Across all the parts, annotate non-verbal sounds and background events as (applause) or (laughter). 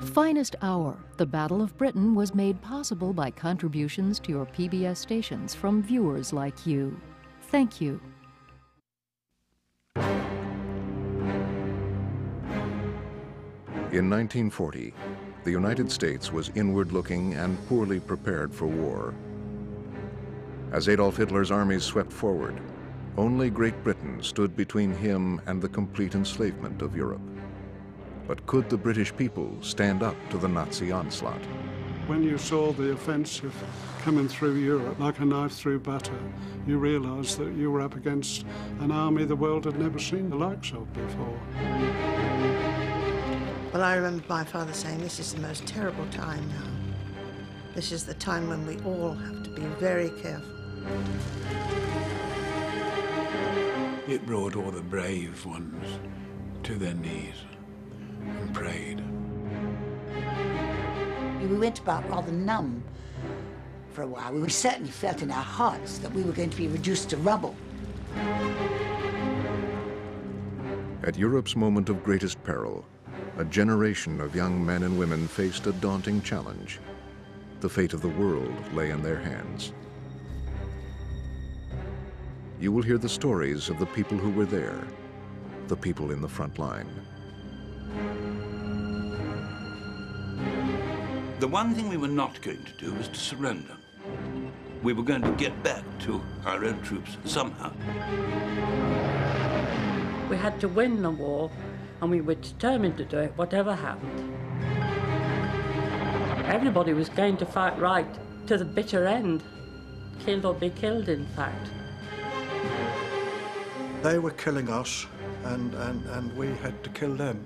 Finest Hour, the Battle of Britain, was made possible by contributions to your PBS stations from viewers like you. Thank you. In 1940, the United States was inward looking and poorly prepared for war. As Adolf Hitler's armies swept forward, only Great Britain stood between him and the complete enslavement of Europe. But could the British people stand up to the Nazi onslaught? When you saw the offensive coming through Europe like a knife through butter, you realised that you were up against an army the world had never seen the likes of before. Well, I remember my father saying, this is the most terrible time now. This is the time when we all have to be very careful. It brought all the brave ones to their knees and prayed. We went about rather numb for a while. We certainly felt in our hearts that we were going to be reduced to rubble. At Europe's moment of greatest peril, a generation of young men and women faced a daunting challenge. The fate of the world lay in their hands. You will hear the stories of the people who were there, the people in the front line. The one thing we were not going to do was to surrender. We were going to get back to our own troops somehow. We had to win the war, and we were determined to do it, whatever happened. Everybody was going to fight right to the bitter end, killed or be killed, in fact. They were killing us, and, and, and we had to kill them.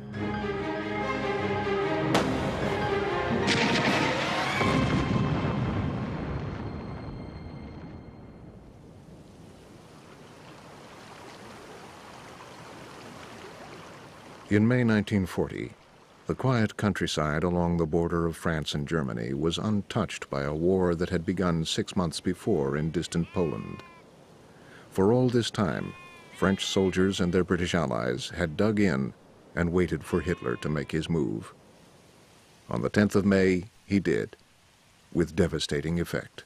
In May 1940, the quiet countryside along the border of France and Germany was untouched by a war that had begun six months before in distant Poland. For all this time, French soldiers and their British allies had dug in and waited for Hitler to make his move. On the 10th of May, he did, with devastating effect.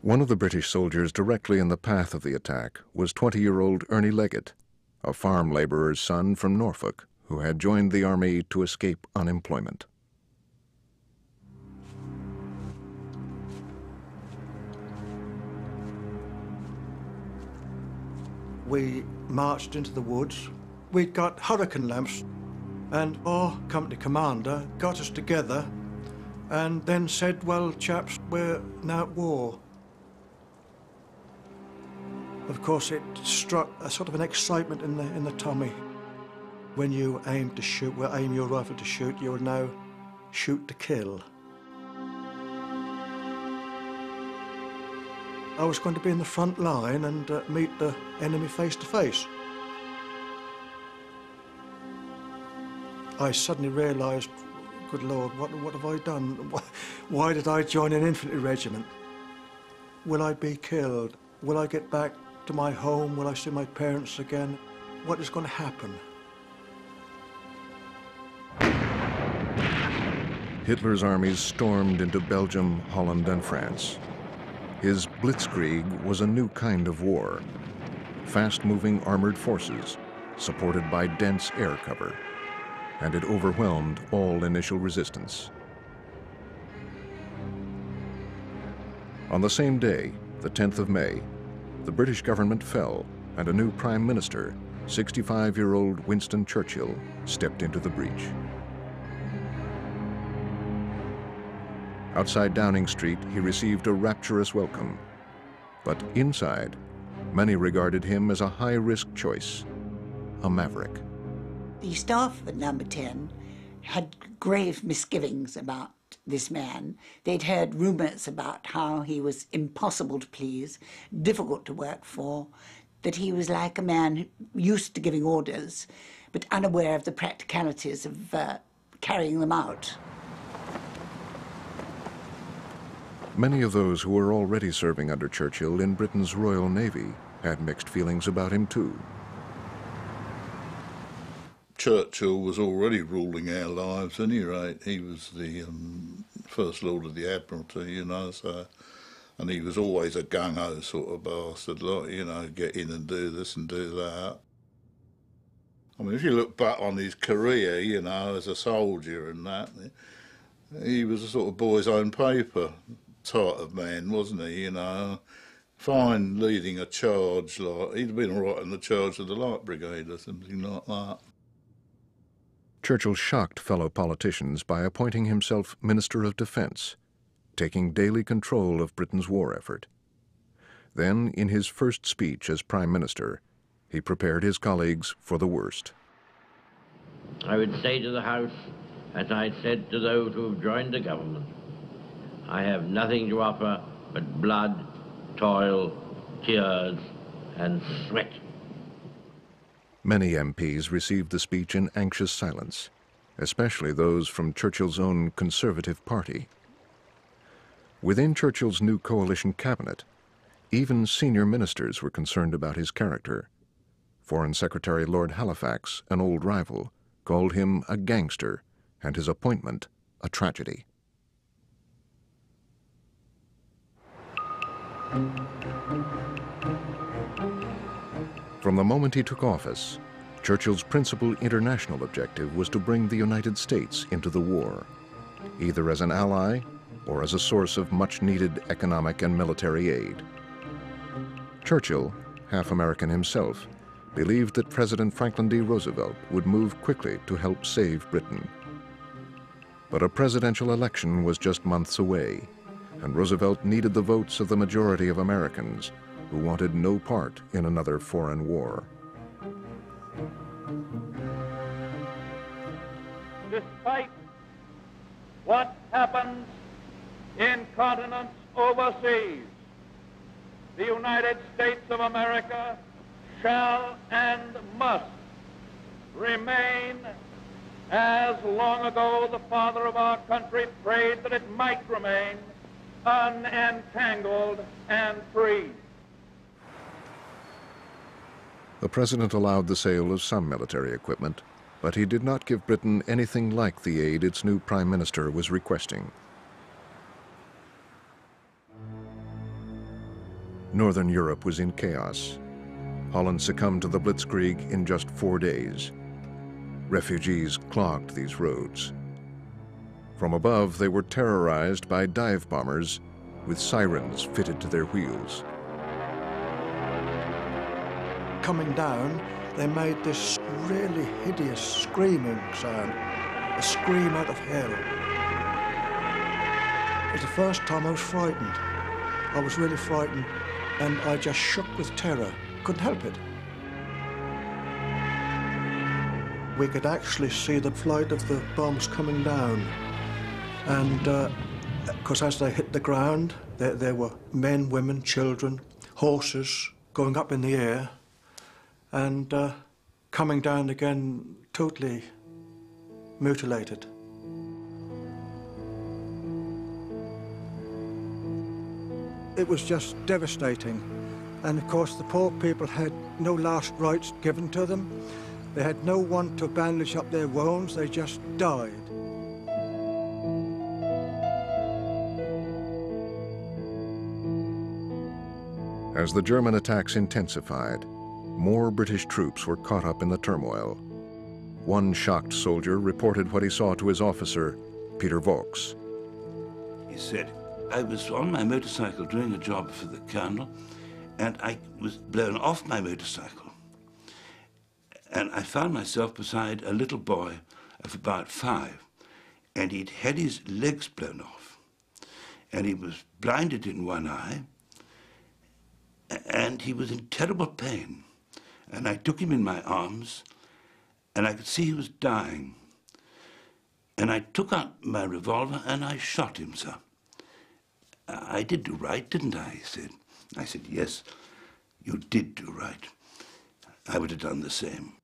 One of the British soldiers directly in the path of the attack was 20-year-old Ernie Leggett, a farm laborer's son from Norfolk who had joined the Army to escape unemployment. We marched into the woods. We'd got hurricane lamps, and our company commander got us together and then said, well, chaps, we're now at war. Of course, it struck a sort of an excitement in the, in the tummy. When you aim to shoot, well, aim your rifle to shoot, you will now shoot to kill. I was going to be in the front line and uh, meet the enemy face to face. I suddenly realised, good Lord, what, what have I done? Why did I join an infantry regiment? Will I be killed? Will I get back to my home? Will I see my parents again? What is going to happen? Hitler's armies stormed into Belgium, Holland, and France. Blitzkrieg was a new kind of war. Fast-moving armored forces, supported by dense air cover, and it overwhelmed all initial resistance. On the same day, the 10th of May, the British government fell and a new prime minister, 65-year-old Winston Churchill, stepped into the breach. Outside Downing Street, he received a rapturous welcome. But inside, many regarded him as a high-risk choice, a maverick. The staff at Number 10 had grave misgivings about this man. They'd heard rumours about how he was impossible to please, difficult to work for, that he was like a man used to giving orders, but unaware of the practicalities of uh, carrying them out. Many of those who were already serving under Churchill in Britain's Royal Navy had mixed feelings about him too. Churchill was already ruling our lives, any rate. He was the um, First Lord of the Admiralty, you know, so. And he was always a gung ho sort of bastard, like, you know, get in and do this and do that. I mean, if you look back on his career, you know, as a soldier and that, he was a sort of boy's own paper type of man, wasn't he? You know, fine leading a charge, like, he'd have been all right in the charge of the Light Brigade or something like that. Churchill shocked fellow politicians by appointing himself Minister of Defense, taking daily control of Britain's war effort. Then, in his first speech as Prime Minister, he prepared his colleagues for the worst. I would say to the House, as I said to those who have joined the government, I have nothing to offer but blood, toil, tears, and sweat. Many MPs received the speech in anxious silence, especially those from Churchill's own Conservative Party. Within Churchill's new coalition cabinet, even senior ministers were concerned about his character. Foreign Secretary Lord Halifax, an old rival, called him a gangster and his appointment a tragedy. From the moment he took office, Churchill's principal international objective was to bring the United States into the war, either as an ally or as a source of much-needed economic and military aid. Churchill, half American himself, believed that President Franklin D. Roosevelt would move quickly to help save Britain. But a presidential election was just months away, and Roosevelt needed the votes of the majority of Americans who wanted no part in another foreign war. Despite what happens in continents overseas, the United States of America shall and must remain as long ago the father of our country prayed that it might remain unentangled and free. The president allowed the sale of some military equipment, but he did not give Britain anything like the aid its new prime minister was requesting. Northern Europe was in chaos. Holland succumbed to the Blitzkrieg in just four days. Refugees clogged these roads. From above, they were terrorized by dive bombers with sirens fitted to their wheels. Coming down, they made this really hideous screaming sound, a scream out of hell. It was the first time I was frightened. I was really frightened, and I just shook with terror. Couldn't help it. We could actually see the flight of the bombs coming down. And because uh, as they hit the ground, there, there were men, women, children, horses going up in the air and uh, coming down again totally mutilated. It was just devastating. And of course, the poor people had no last rites given to them. They had no one to bandage up their wounds. They just died. As the German attacks intensified, more British troops were caught up in the turmoil. One shocked soldier reported what he saw to his officer, Peter Vaux. He said, I was on my motorcycle doing a job for the colonel, and I was blown off my motorcycle. And I found myself beside a little boy of about five, and he'd had his legs blown off, and he was blinded in one eye, and he was in terrible pain. And I took him in my arms, and I could see he was dying. And I took out my revolver and I shot him, sir. I did do right, didn't I? He said. I said, yes, you did do right. I would have done the same.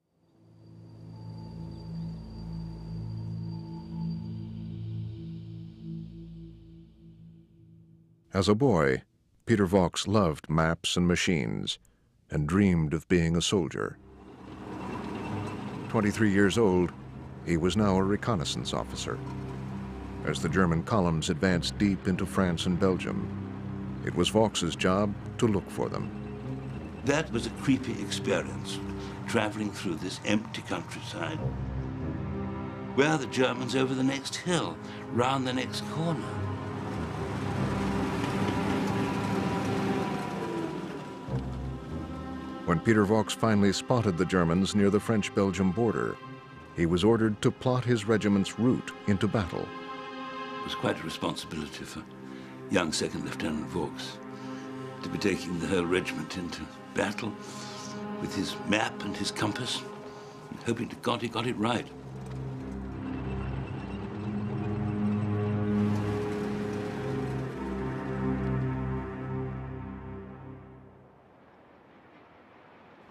As a boy, Peter Vaux loved maps and machines and dreamed of being a soldier. 23 years old, he was now a reconnaissance officer. As the German columns advanced deep into France and Belgium, it was Vaux's job to look for them. That was a creepy experience, traveling through this empty countryside. Where are the Germans over the next hill, round the next corner? When Peter Vaux finally spotted the Germans near the French-Belgium border, he was ordered to plot his regiment's route into battle. It was quite a responsibility for young Second Lieutenant Vaux to be taking the whole regiment into battle with his map and his compass, hoping to God he got it right.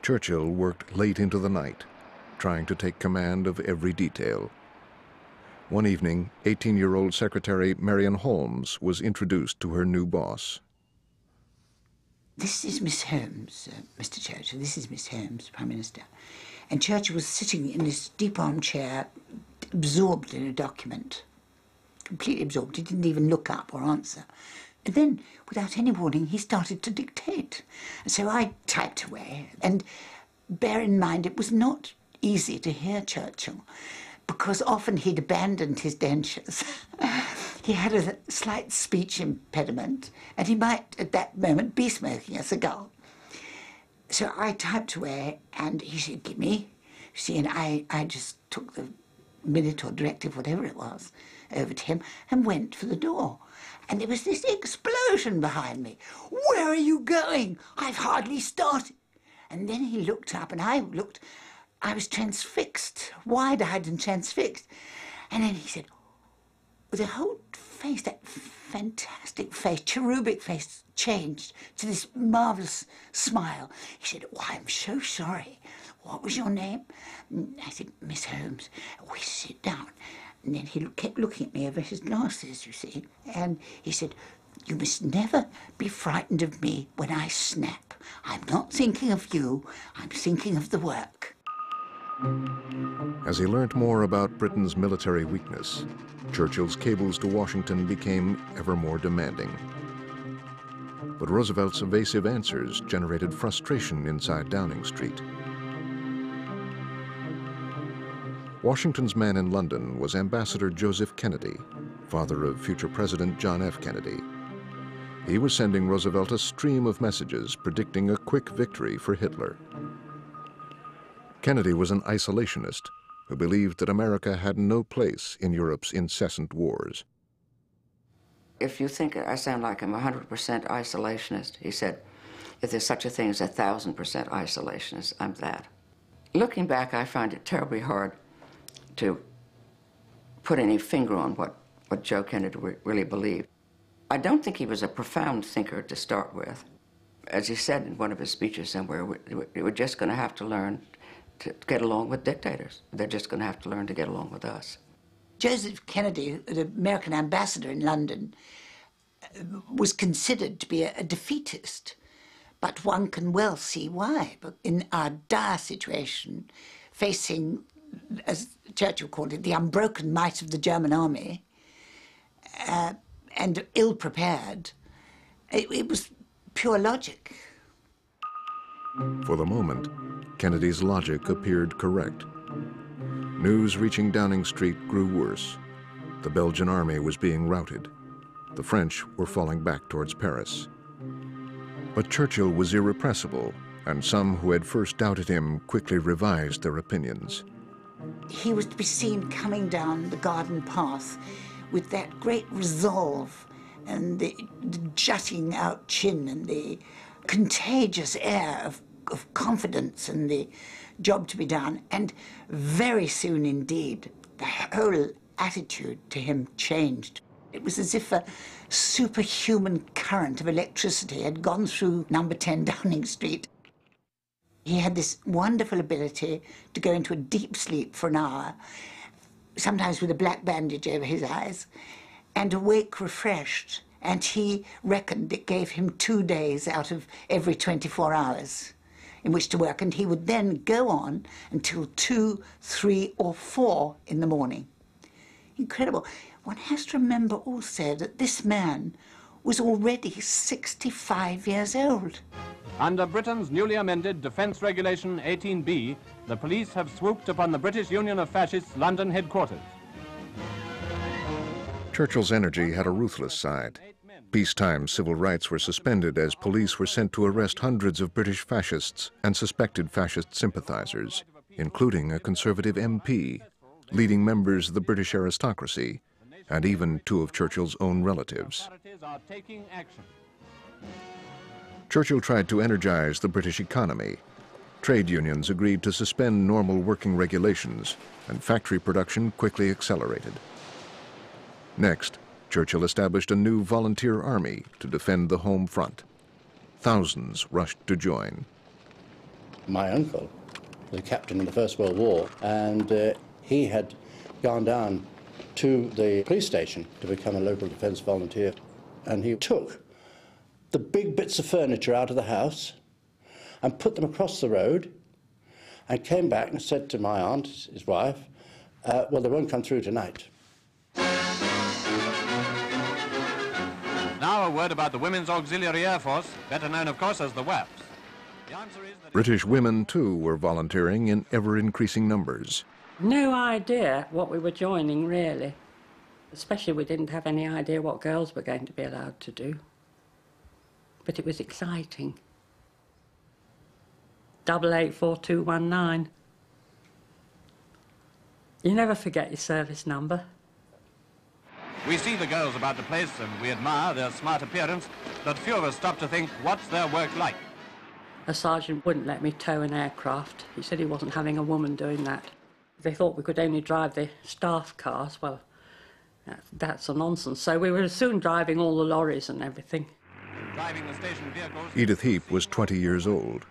Churchill worked late into the night, trying to take command of every detail. One evening, 18-year-old Secretary Marion Holmes was introduced to her new boss. This is Miss Holmes, uh, Mr. Churchill. This is Miss Holmes, Prime Minister. And Churchill was sitting in this deep armchair, absorbed in a document. Completely absorbed. He didn't even look up or answer. And then, without any warning, he started to dictate. So I typed away. And bear in mind, it was not easy to hear Churchill because often he'd abandoned his dentures. (laughs) he had a slight speech impediment and he might at that moment be smoking a cigar. So I typed away and he said, give me. See, and I, I just took the minute or directive, whatever it was, over to him and went for the door. And there was this explosion behind me. Where are you going? I've hardly started. And then he looked up and I looked I was transfixed, wide-eyed and transfixed. And then he said, the whole face, that fantastic face, cherubic face, changed to this marvellous smile. He said, oh, I'm so sorry. What was your name? Mm, I said, Miss Holmes. We sit down. And then he kept looking at me over his glasses, you see. And he said, you must never be frightened of me when I snap. I'm not thinking of you. I'm thinking of the work. As he learnt more about Britain's military weakness, Churchill's cables to Washington became ever more demanding. But Roosevelt's evasive answers generated frustration inside Downing Street. Washington's man in London was Ambassador Joseph Kennedy, father of future President John F. Kennedy. He was sending Roosevelt a stream of messages predicting a quick victory for Hitler. Kennedy was an isolationist who believed that America had no place in Europe's incessant wars. If you think I sound like I'm 100% isolationist, he said, if there's such a thing as a 1,000% isolationist, I'm that. Looking back, I find it terribly hard to put any finger on what, what Joe Kennedy really believed. I don't think he was a profound thinker to start with. As he said in one of his speeches somewhere, we're just going to have to learn to get along with dictators. They're just going to have to learn to get along with us. Joseph Kennedy, the American ambassador in London, was considered to be a, a defeatist. But one can well see why. But in our dire situation, facing, as Churchill called it, the unbroken might of the German army, uh, and ill prepared, it, it was pure logic. For the moment, Kennedy's logic appeared correct. News reaching Downing Street grew worse. The Belgian army was being routed. The French were falling back towards Paris. But Churchill was irrepressible, and some who had first doubted him quickly revised their opinions. He was to be seen coming down the garden path with that great resolve and the, the jutting out chin and the contagious air of of confidence and the job to be done. And very soon indeed, the whole attitude to him changed. It was as if a superhuman current of electricity had gone through number 10 (laughs) Downing Street. He had this wonderful ability to go into a deep sleep for an hour, sometimes with a black bandage over his eyes, and awake refreshed and he reckoned it gave him two days out of every 24 hours in which to work, and he would then go on until two, three, or four in the morning. Incredible. One has to remember also that this man was already 65 years old. Under Britain's newly amended Defence Regulation 18B, the police have swooped upon the British Union of Fascists' London headquarters. Churchill's energy had a ruthless side. Peacetime civil rights were suspended as police were sent to arrest hundreds of British fascists and suspected fascist sympathizers, including a conservative MP, leading members of the British aristocracy, and even two of Churchill's own relatives. Churchill tried to energize the British economy. Trade unions agreed to suspend normal working regulations, and factory production quickly accelerated. Next, Churchill established a new volunteer army to defend the home front. Thousands rushed to join. My uncle a captain in the First World War, and uh, he had gone down to the police station to become a local defence volunteer. And he took the big bits of furniture out of the house and put them across the road and came back and said to my aunt, his wife, uh, well, they won't come through tonight. Now a word about the Women's Auxiliary Air Force, better known, of course, as the WAAFs. The British women, too, were volunteering in ever-increasing numbers. No idea what we were joining, really. Especially we didn't have any idea what girls were going to be allowed to do. But it was exciting. Double eight four two one nine. You never forget your service number. We see the girls about the place and we admire their smart appearance, but few of us stop to think what's their work like. A sergeant wouldn't let me tow an aircraft. He said he wasn't having a woman doing that. They thought we could only drive the staff cars. Well, that's a nonsense. So we were soon driving all the lorries and everything. Edith Heap was 20 years old,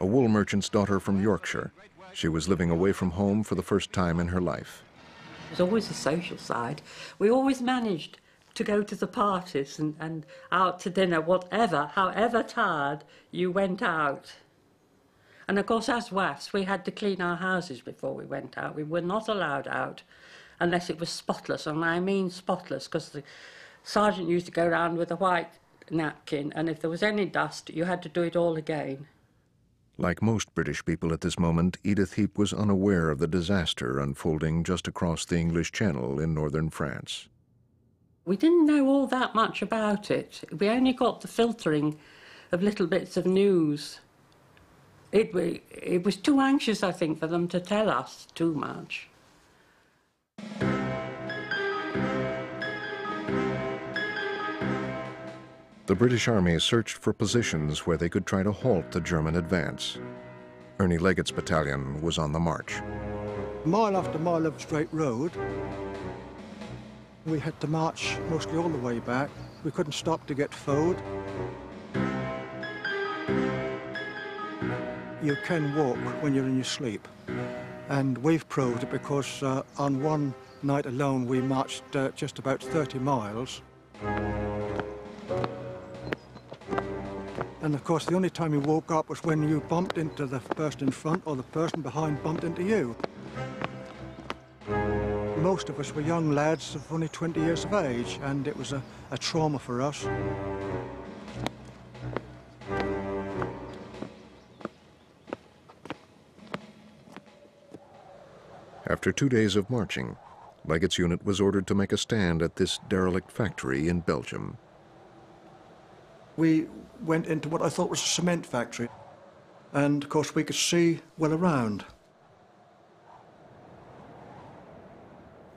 a wool merchant's daughter from Yorkshire. She was living away from home for the first time in her life. There's always a social side. We always managed to go to the parties and, and out to dinner, whatever, however tired you went out. And of course, as WAAFs, we had to clean our houses before we went out. We were not allowed out unless it was spotless, and I mean spotless because the sergeant used to go around with a white napkin, and if there was any dust, you had to do it all again. Like most British people at this moment, Edith Heap was unaware of the disaster unfolding just across the English Channel in northern France. We didn't know all that much about it. We only got the filtering of little bits of news. It, it was too anxious, I think, for them to tell us too much. The British Army searched for positions where they could try to halt the German advance. Ernie Leggett's battalion was on the march. Mile after mile of straight road. We had to march mostly all the way back. We couldn't stop to get food. You can walk when you're in your sleep. And we've proved it because uh, on one night alone we marched uh, just about 30 miles. And of course, the only time you woke up was when you bumped into the person in front or the person behind bumped into you. Most of us were young lads of only 20 years of age, and it was a, a trauma for us. After two days of marching, Leggett's unit was ordered to make a stand at this derelict factory in Belgium we went into what I thought was a cement factory. And of course, we could see well around.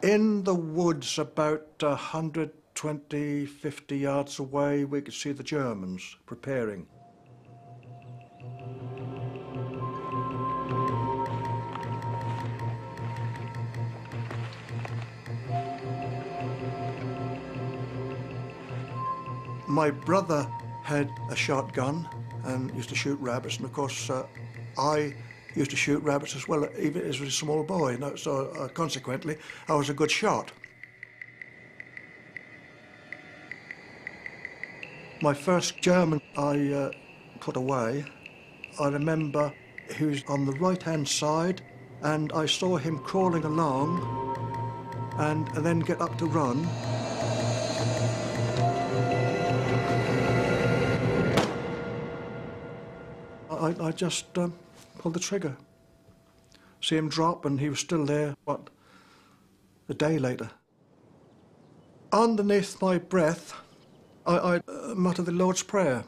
In the woods, about 120, 50 yards away, we could see the Germans preparing. My brother had a shotgun and used to shoot rabbits, and of course uh, I used to shoot rabbits as well, even as a small boy. So uh, consequently, I was a good shot. My first German I uh, put away, I remember he was on the right-hand side and I saw him crawling along and, and then get up to run. I, I just um, pulled the trigger. See him drop and he was still there, what, a day later. Underneath my breath, I, I uh, muttered the Lord's Prayer,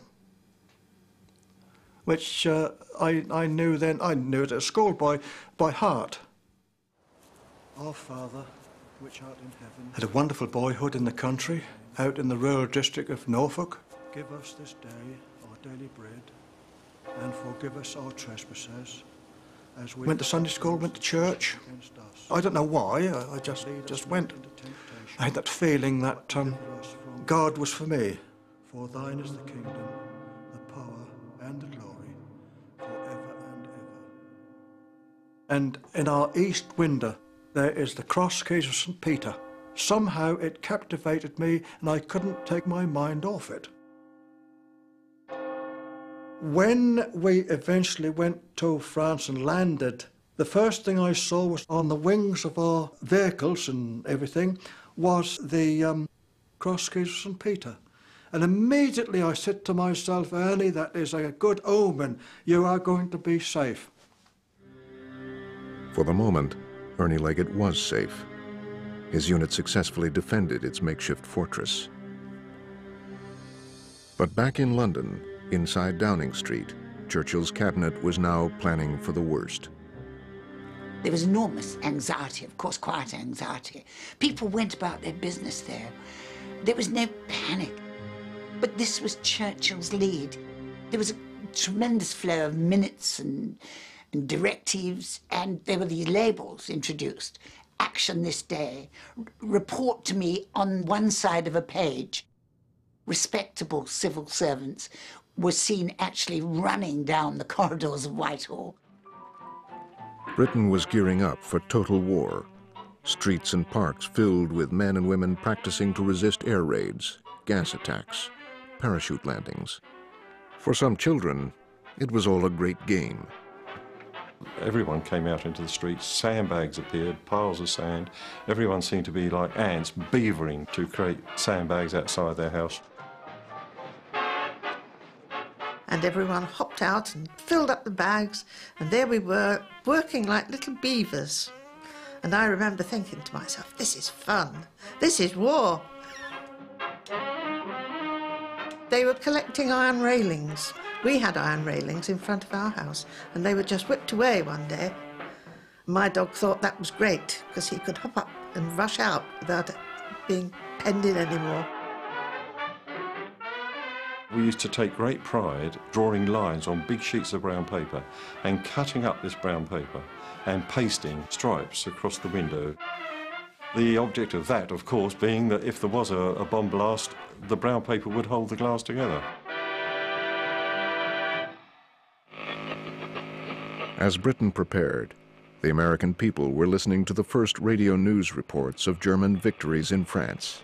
which uh, I, I knew then, I knew it at school by, by heart. Our Father, which art in heaven. Had a wonderful boyhood in the country, out in the rural district of Norfolk. Give us this day our daily bread, and forgive us our trespasses, as we went to Sunday school, went to church. I don't know why. I, I just just went. I had that feeling that um, God was for me. For thine is the kingdom, the power, and the glory, forever and ever. And in our east window, there is the cross keys of St. Peter. Somehow it captivated me, and I couldn't take my mind off it. When we eventually went to France and landed, the first thing I saw was on the wings of our vehicles and everything was the um, cross keys of St. Peter. And immediately I said to myself, Ernie, that is a good omen. You are going to be safe. For the moment, Ernie Leggett was safe. His unit successfully defended its makeshift fortress. But back in London, inside Downing Street, Churchill's cabinet was now planning for the worst. There was enormous anxiety, of course, quiet anxiety. People went about their business there. There was no panic. But this was Churchill's lead. There was a tremendous flow of minutes and, and directives, and there were these labels introduced. Action this day. Report to me on one side of a page. Respectable civil servants were seen actually running down the (laughs) corridors of Whitehall. Britain was gearing up for total war. Streets and parks filled with men and women practicing to resist air raids, gas attacks, parachute landings. For some children, it was all a great game. Everyone came out into the streets, sandbags appeared, piles of sand. Everyone seemed to be like ants beavering to create sandbags outside their house. And everyone hopped out and filled up the bags, and there we were, working like little beavers. And I remember thinking to myself, this is fun, this is war. They were collecting iron railings. We had iron railings in front of our house, and they were just whipped away one day. My dog thought that was great, because he could hop up and rush out without being penned in anymore. We used to take great pride drawing lines on big sheets of brown paper and cutting up this brown paper and pasting stripes across the window. The object of that, of course, being that if there was a, a bomb blast, the brown paper would hold the glass together. As Britain prepared, the American people were listening to the first radio news reports of German victories in France.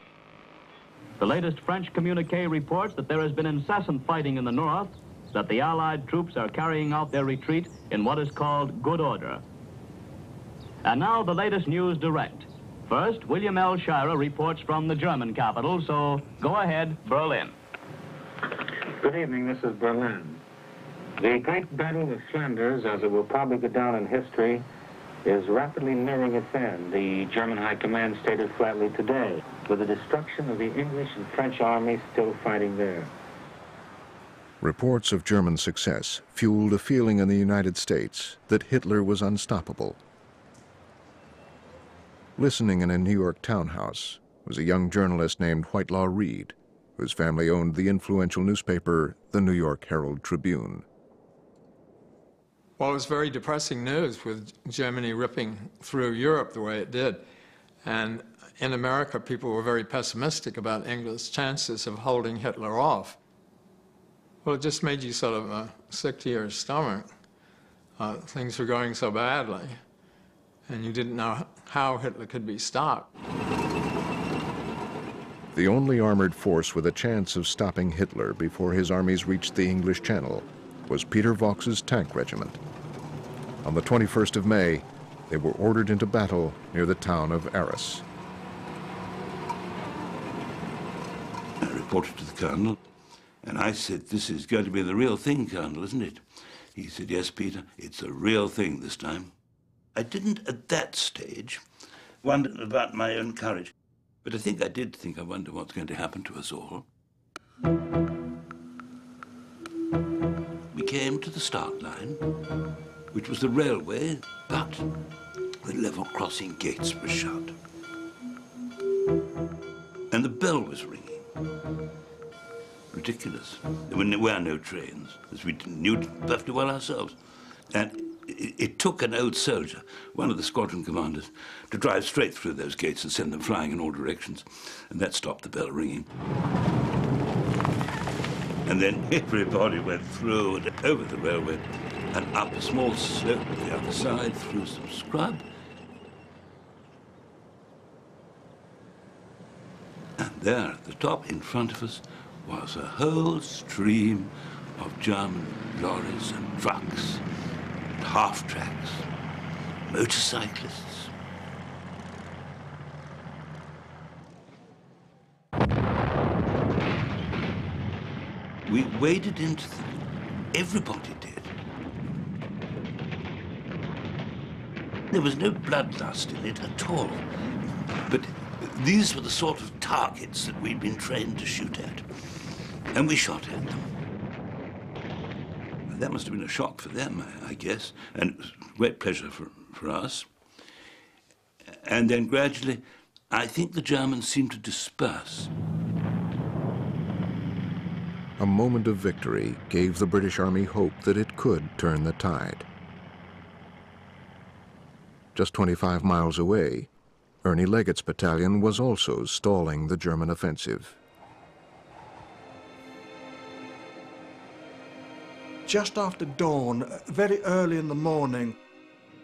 The latest French communique reports that there has been incessant fighting in the north, that the Allied troops are carrying out their retreat in what is called good order. And now the latest news direct. First, William L. Shirer reports from the German capital, so go ahead, Berlin. Good evening, this is Berlin. The great Battle of Flanders, as it will probably go down in history, is rapidly nearing its end. The German High Command stated flatly today, with the destruction of the English and French armies still fighting there. Reports of German success fueled a feeling in the United States that Hitler was unstoppable. Listening in a New York townhouse was a young journalist named Whitelaw Reid, whose family owned the influential newspaper, the New York Herald Tribune. Well, it was very depressing news with Germany ripping through Europe the way it did. And in America, people were very pessimistic about England's chances of holding Hitler off. Well, it just made you sort of uh, sick to your stomach. Uh, things were going so badly, and you didn't know how Hitler could be stopped. The only armored force with a chance of stopping Hitler before his armies reached the English Channel was Peter Vaux's tank regiment. On the 21st of May, they were ordered into battle near the town of Arras. I reported to the colonel, and I said, this is going to be the real thing, colonel, isn't it? He said, yes, Peter, it's a real thing this time. I didn't, at that stage, wonder about my own courage. But I think I did think I wonder what's going to happen to us all. We came to the start line, which was the railway, but the level crossing gates were shut. And the bell was ringing. Ridiculous. There were no, trains, as we knew perfectly well ourselves. And it, took an old soldier, one of the squadron commanders, to drive straight through those gates and send them flying in all directions. And that stopped the bell ringing. And then (laughs) everybody went through and over the railway and up a small slope on the other side through some scrub. And there at the top in front of us was a whole stream of German lorries and trucks, and half-tracks, motorcyclists. We waded into them. Everybody did. There was no bloodlust in it at all. But these were the sort of targets that we'd been trained to shoot at. And we shot at them. That must have been a shock for them, I guess, and it was great pleasure for, for us. And then gradually, I think the Germans seemed to disperse. A moment of victory gave the British Army hope that it could turn the tide. Just 25 miles away, Ernie Leggett's battalion was also stalling the German offensive. Just after dawn, very early in the morning,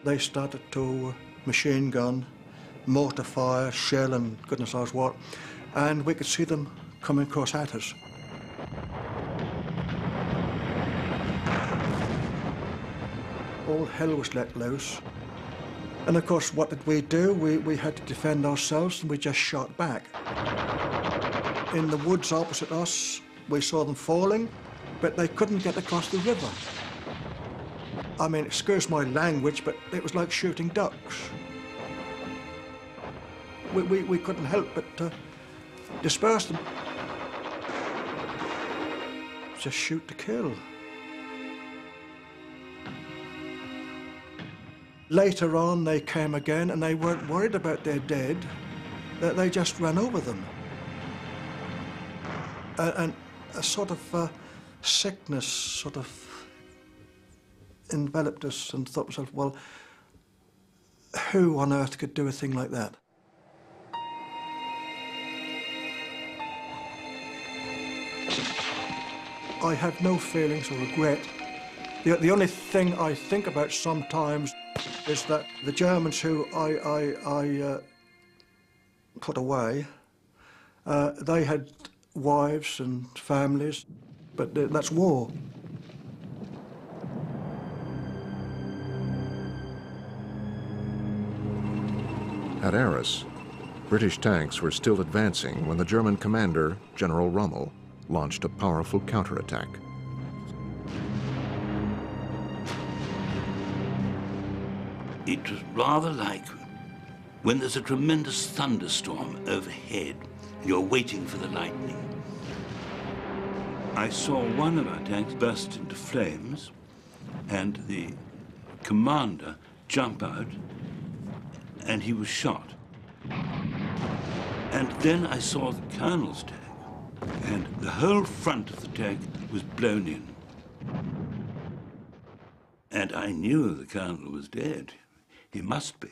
they started to machine gun, mortar fire, shell and goodness knows what, and we could see them coming across at us. All hell was let loose. And of course, what did we do? We, we had to defend ourselves and we just shot back. In the woods opposite us, we saw them falling, but they couldn't get across the river. I mean, excuse my language, but it was like shooting ducks. We, we, we couldn't help but uh, disperse them. Just shoot to kill. Later on, they came again and they weren't worried about their dead. that They just ran over them. And a sort of uh, sickness sort of enveloped us and thought myself, well, who on earth could do a thing like that? I have no feelings or regret. The, the only thing I think about sometimes is that the Germans who I, I, I uh, put away, uh, they had wives and families, but that's war. At Arras, British tanks were still advancing when the German commander, General Rommel, launched a powerful counterattack. It was rather like when there's a tremendous thunderstorm overhead and you're waiting for the lightning. I saw one of our tanks burst into flames and the commander jump out and he was shot. And then I saw the colonel's tank and the whole front of the tank was blown in. And I knew the colonel was dead. He must be.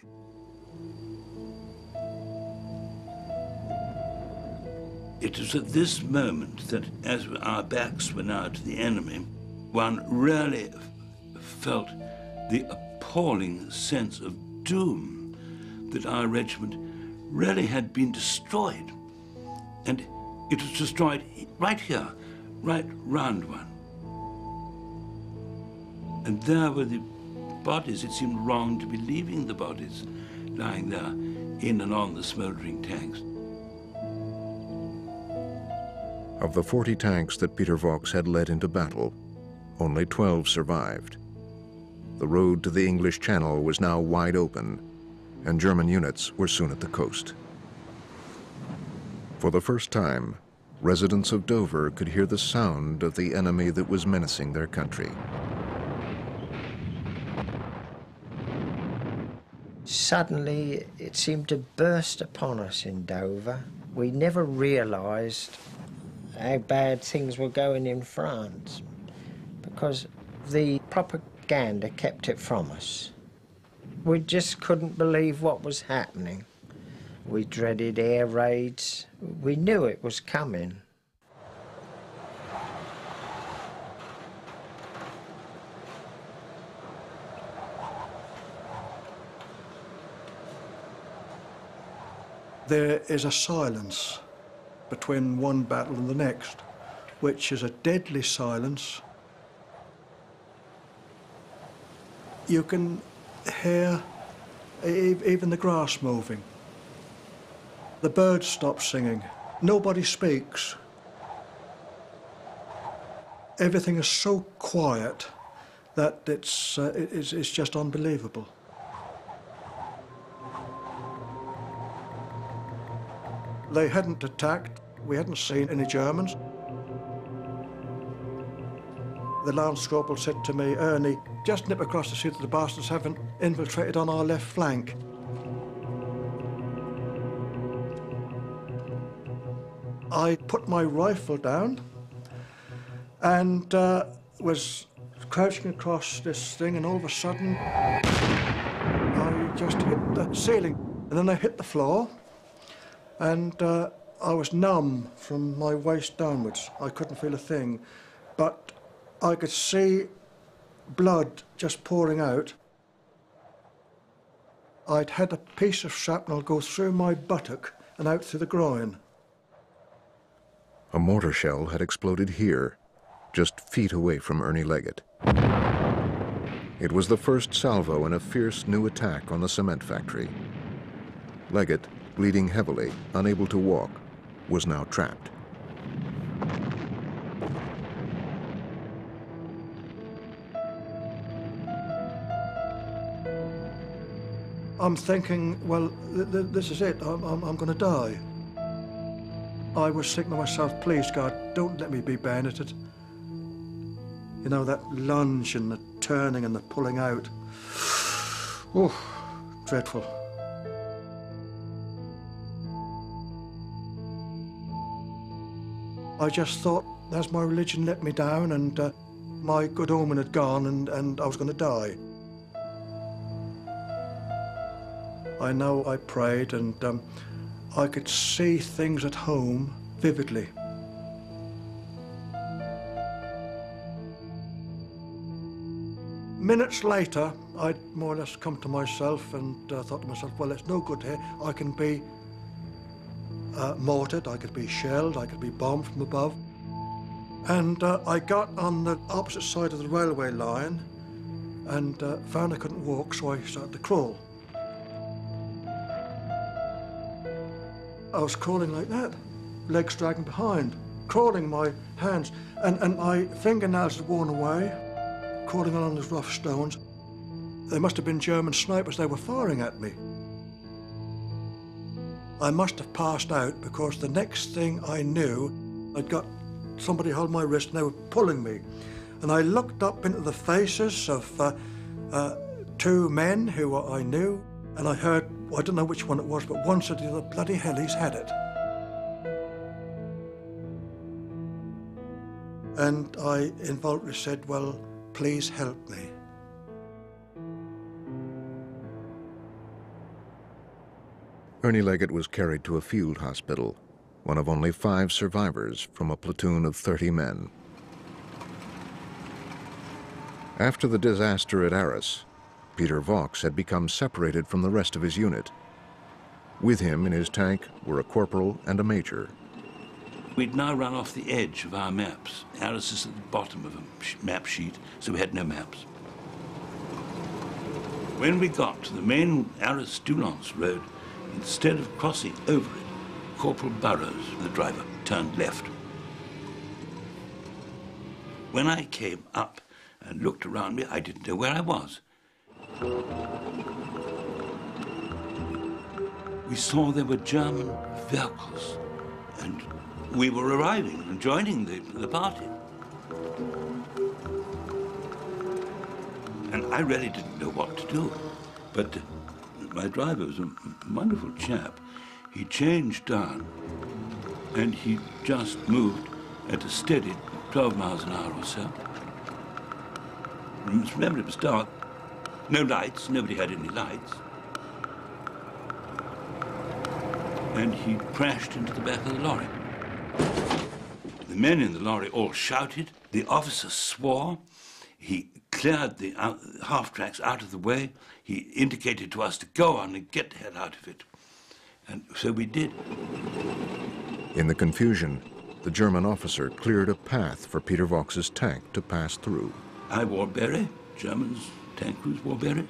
It was at this moment that, as our backs were now to the enemy, one really felt the appalling sense of doom that our regiment really had been destroyed. And It was destroyed right here, right round one. And there were the bodies. It seemed wrong to be leaving the bodies lying there in and on the smouldering tanks. Of the 40 tanks that Peter Vaux had led into battle, only 12 survived. The road to the English Channel was now wide open, and German units were soon at the coast. For the first time, residents of Dover could hear the sound of the enemy that was menacing their country. Suddenly, it seemed to burst upon us in Dover. We never realised how bad things were going in France because the propaganda kept it from us. We just couldn't believe what was happening. We dreaded air raids. We knew it was coming. There is a silence between one battle and the next, which is a deadly silence. You can hear even the grass moving. The birds stop singing. Nobody speaks. Everything is so quiet that it's, uh, it's, it's just unbelievable. They hadn't attacked. We hadn't seen any Germans. The Corporal said to me, Ernie, just nip across to see that the bastards haven't infiltrated on our left flank. I put my rifle down and uh, was crouching across this thing, and all of a sudden, I just hit the ceiling. And then I hit the floor, and uh, I was numb from my waist downwards. I couldn't feel a thing, but I could see blood just pouring out. I'd had a piece of shrapnel go through my buttock and out through the groin. A mortar shell had exploded here, just feet away from Ernie Leggett. It was the first salvo in a fierce new attack on the cement factory. Leggett bleeding heavily, unable to walk, was now trapped. I'm thinking, well, th th this is it. I'm, I'm, I'm going to die. I was thinking to myself, please, God, don't let me be bayoneted. You know, that lunge and the turning and the pulling out. (sighs) Oh, dreadful. I just thought, as my religion let me down and uh, my good omen had gone and, and I was going to die. I know I prayed and um, I could see things at home vividly. Minutes later, I'd more or less come to myself and uh, thought to myself, well, it's no good here. I can be uh, mortared, I could be shelled, I could be bombed from above. And uh, I got on the opposite side of the railway line and uh, found I couldn't walk, so I started to crawl. I was crawling like that, legs dragging behind, crawling my hands, and, and my fingernails had worn away, crawling along those rough stones. They must have been German snipers, they were firing at me. I must have passed out because the next thing I knew, I'd got somebody hold my wrist and they were pulling me. And I looked up into the faces of uh, uh, two men who I knew, and I heard, I don't know which one it was, but one said the bloody hell, he's had it. And I involuntarily said, well, please help me. Ernie Leggett was carried to a field hospital, one of only five survivors from a platoon of 30 men. After the disaster at Arras, Peter Vaux had become separated from the rest of his unit. With him in his tank were a corporal and a major. We'd now run off the edge of our maps. Arras is at the bottom of a map sheet, so we had no maps. When we got to the main Arras-Doullens road, instead of crossing over it, Corporal Burrows, the driver, turned left. When I came up and looked around me, I didn't know where I was. We saw there were German vehicles, and we were arriving and joining the, the party. And I really didn't know what to do. But my driver was a wonderful chap. He changed down, and he just moved at a steady 12 miles an hour or so. Remember, it was dark. No lights. Nobody had any lights. And he crashed into the back of the lorry. The men in the lorry all shouted. The officer swore. He cleared the uh, half tracks out of the way. He indicated to us to go on and get the hell out of it. And so we did. In the confusion, the German officer cleared a path for Peter Vaux's tank to pass through. I wore beret. Germans, tank crews wore beret.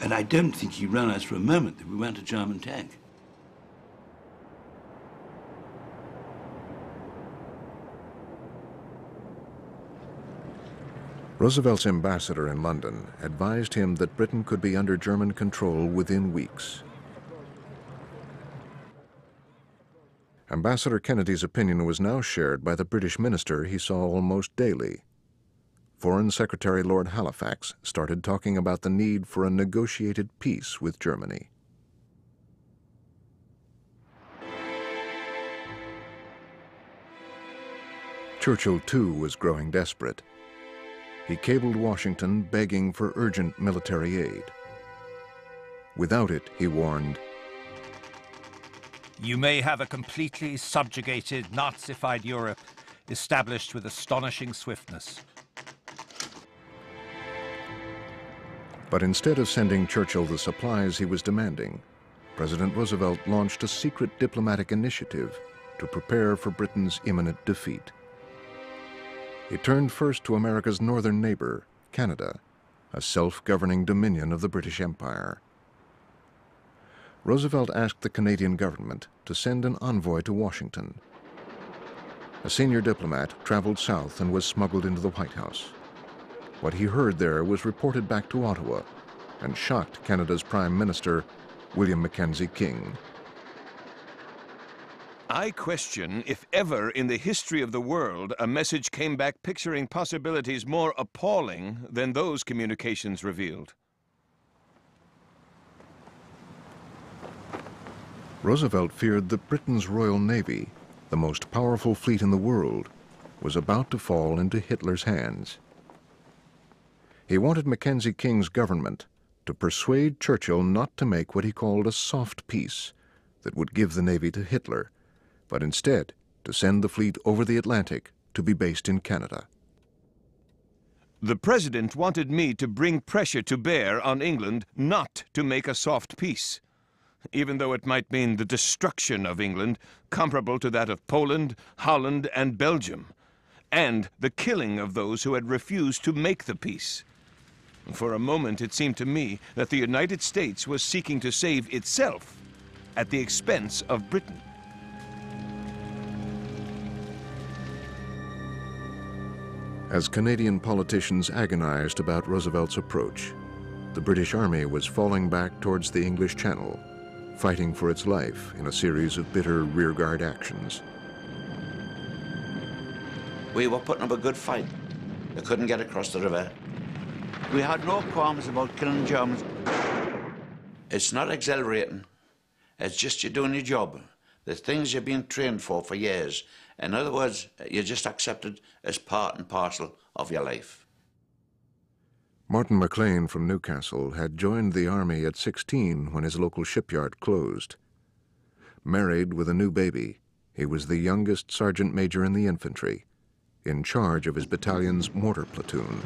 And I don't think he realized for a moment that we weren't a German tank. Roosevelt's ambassador in London advised him that Britain could be under German control within weeks. Ambassador Kennedy's opinion was now shared by the British minister he saw almost daily. Foreign Secretary Lord Halifax started talking about the need for a negotiated peace with Germany. Churchill, too, was growing desperate. He cabled Washington begging for urgent military aid. Without it, he warned, you may have a completely subjugated, Nazified Europe established with astonishing swiftness. But instead of sending Churchill the supplies he was demanding, President Roosevelt launched a secret diplomatic initiative to prepare for Britain's imminent defeat. He turned first to America's northern neighbor, Canada, a self-governing dominion of the British Empire. Roosevelt asked the Canadian government to send an envoy to Washington. A senior diplomat traveled south and was smuggled into the White House. What he heard there was reported back to Ottawa and shocked Canada's Prime Minister, William Mackenzie King. I question if ever in the history of the world a message came back picturing possibilities more appalling than those communications revealed. Roosevelt feared that Britain's Royal Navy, the most powerful fleet in the world, was about to fall into Hitler's hands. He wanted Mackenzie King's government to persuade Churchill not to make what he called a soft peace that would give the Navy to Hitler, but instead to send the fleet over the Atlantic to be based in Canada. The President wanted me to bring pressure to bear on England not to make a soft peace even though it might mean the destruction of England, comparable to that of Poland, Holland, and Belgium, and the killing of those who had refused to make the peace. For a moment, it seemed to me that the United States was seeking to save itself at the expense of Britain. As Canadian politicians agonized about Roosevelt's approach, the British Army was falling back towards the English Channel fighting for its life in a series of bitter rearguard actions. We were putting up a good fight. They couldn't get across the river. We had no qualms about killing Germans. It's not exhilarating. It's just you're doing your job. The things you've been trained for for years. In other words, you're just accept it as part and parcel of your life. Martin McLean from Newcastle had joined the Army at 16 when his local shipyard closed. Married with a new baby, he was the youngest sergeant major in the infantry, in charge of his battalion's mortar platoon.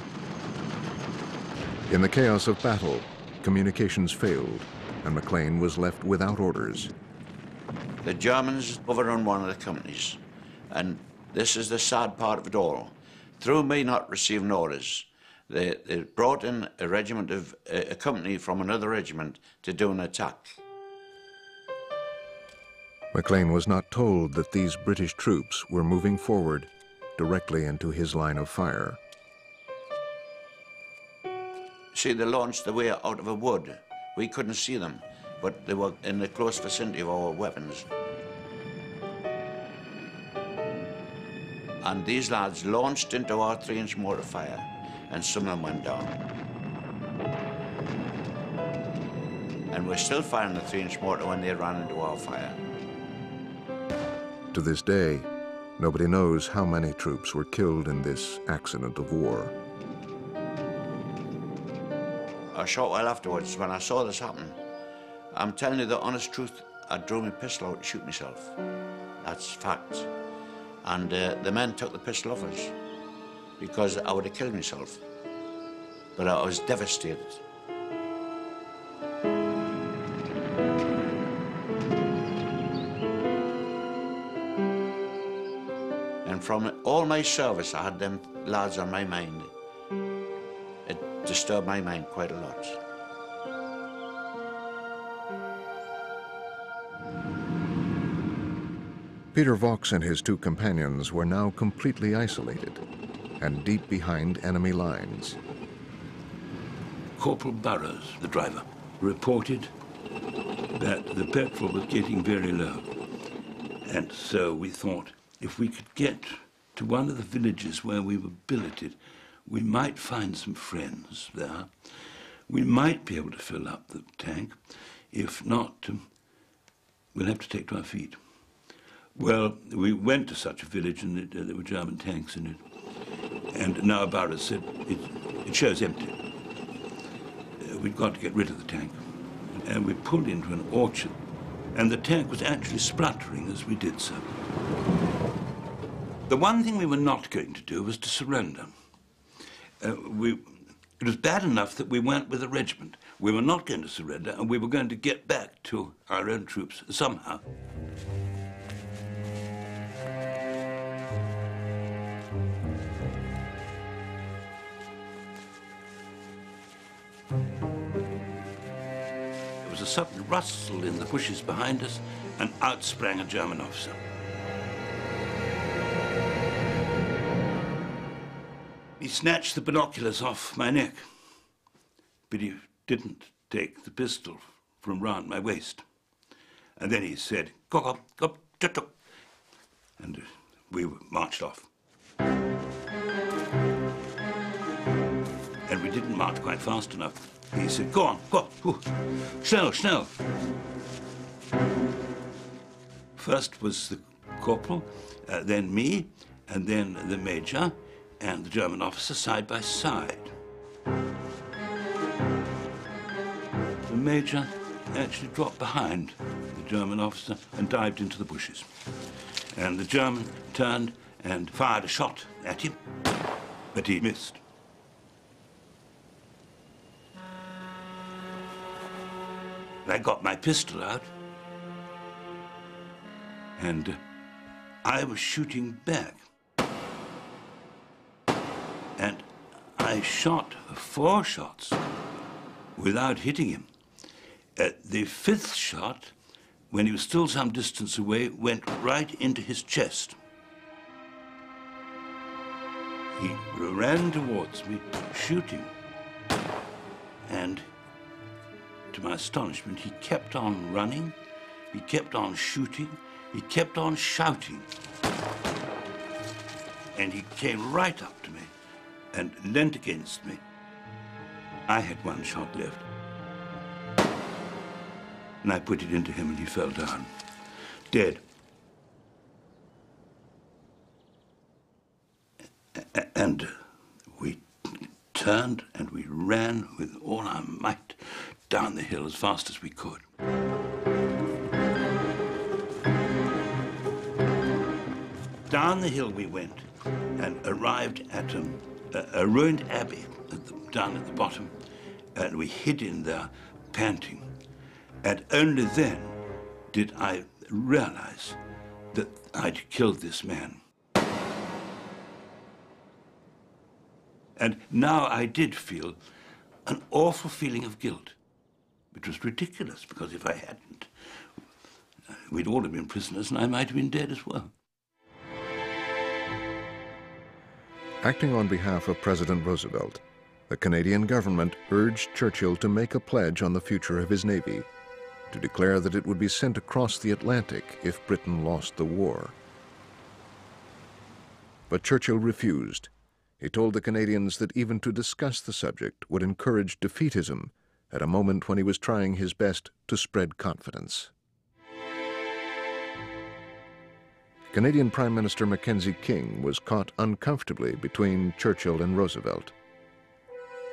In the chaos of battle, communications failed, and McLean was left without orders. The Germans overrun one of the companies, And this is the sad part of it all. Through me not receiving orders, they, they brought in a regiment of a, a company from another regiment to do an attack. McLean was not told that these British troops were moving forward directly into his line of fire. See, they launched the way out of a wood. We couldn't see them, but they were in the close vicinity of our weapons. And these lads launched into our three-inch mortar fire, and some of them went down. And we're still firing the three-inch mortar when they ran into our fire. To this day, nobody knows how many troops were killed in this accident of war. A short while afterwards, when I saw this happen, I'm telling you the honest truth, I drew my pistol out to shoot myself. That's fact. And uh, the men took the pistol off us because I would have killed myself. But I was devastated. And from all my service, I had them lads on my mind. It disturbed my mind quite a lot. Peter Vaux and his two companions were now completely isolated and deep behind enemy lines. Corporal Burrows, the driver, reported that the petrol was getting very low. And so we thought if we could get to one of the villages where we were billeted, we might find some friends there. We might be able to fill up the tank. If not, um, we'll have to take to our feet. Well, we went to such a village and it, uh, there were German tanks in it. And now Burrows said, it, it shows empty. Uh, we've got to get rid of the tank. And we pulled into an orchard. And the tank was actually spluttering as we did so. The one thing we were not going to do was to surrender. Uh, we, it was bad enough that we went with a regiment. We were not going to surrender, and we were going to get back to our own troops somehow. Sudden rustle in the bushes behind us, and out sprang a German officer. He snatched the binoculars off my neck, but he didn't take the pistol from round my waist. And then he said, go, go, go, tuk, tuk. And uh, we marched off. And we didn't march quite fast enough. He said, go on, go on, schnell, schnell. First was the corporal, uh, then me, and then the major, and the German officer side by side. The major actually dropped behind the German officer and dived into the bushes. And the German turned and fired a shot at him, but he missed. I got my pistol out, and I was shooting back. And I shot four shots without hitting him. Uh, the fifth shot, when he was still some distance away, went right into his chest. He ran towards me, shooting. To my astonishment, he kept on running, he kept on shooting, he kept on shouting. And he came right up to me and leant against me. I had one shot left. And I put it into him and he fell down, dead. And we turned and we ran with all our might down the hill as fast as we could. Down the hill we went and arrived at um, a, a ruined abbey at the, down at the bottom, and we hid in there, panting. And only then did I realize that I'd killed this man. And now I did feel an awful feeling of guilt, which was ridiculous because if I hadn't, uh, we'd all have been prisoners and I might have been dead as well. Acting on behalf of President Roosevelt, the Canadian government urged Churchill to make a pledge on the future of his navy, to declare that it would be sent across the Atlantic if Britain lost the war. But Churchill refused. He told the Canadians that even to discuss the subject would encourage defeatism at a moment when he was trying his best to spread confidence. Canadian Prime Minister Mackenzie King was caught uncomfortably between Churchill and Roosevelt.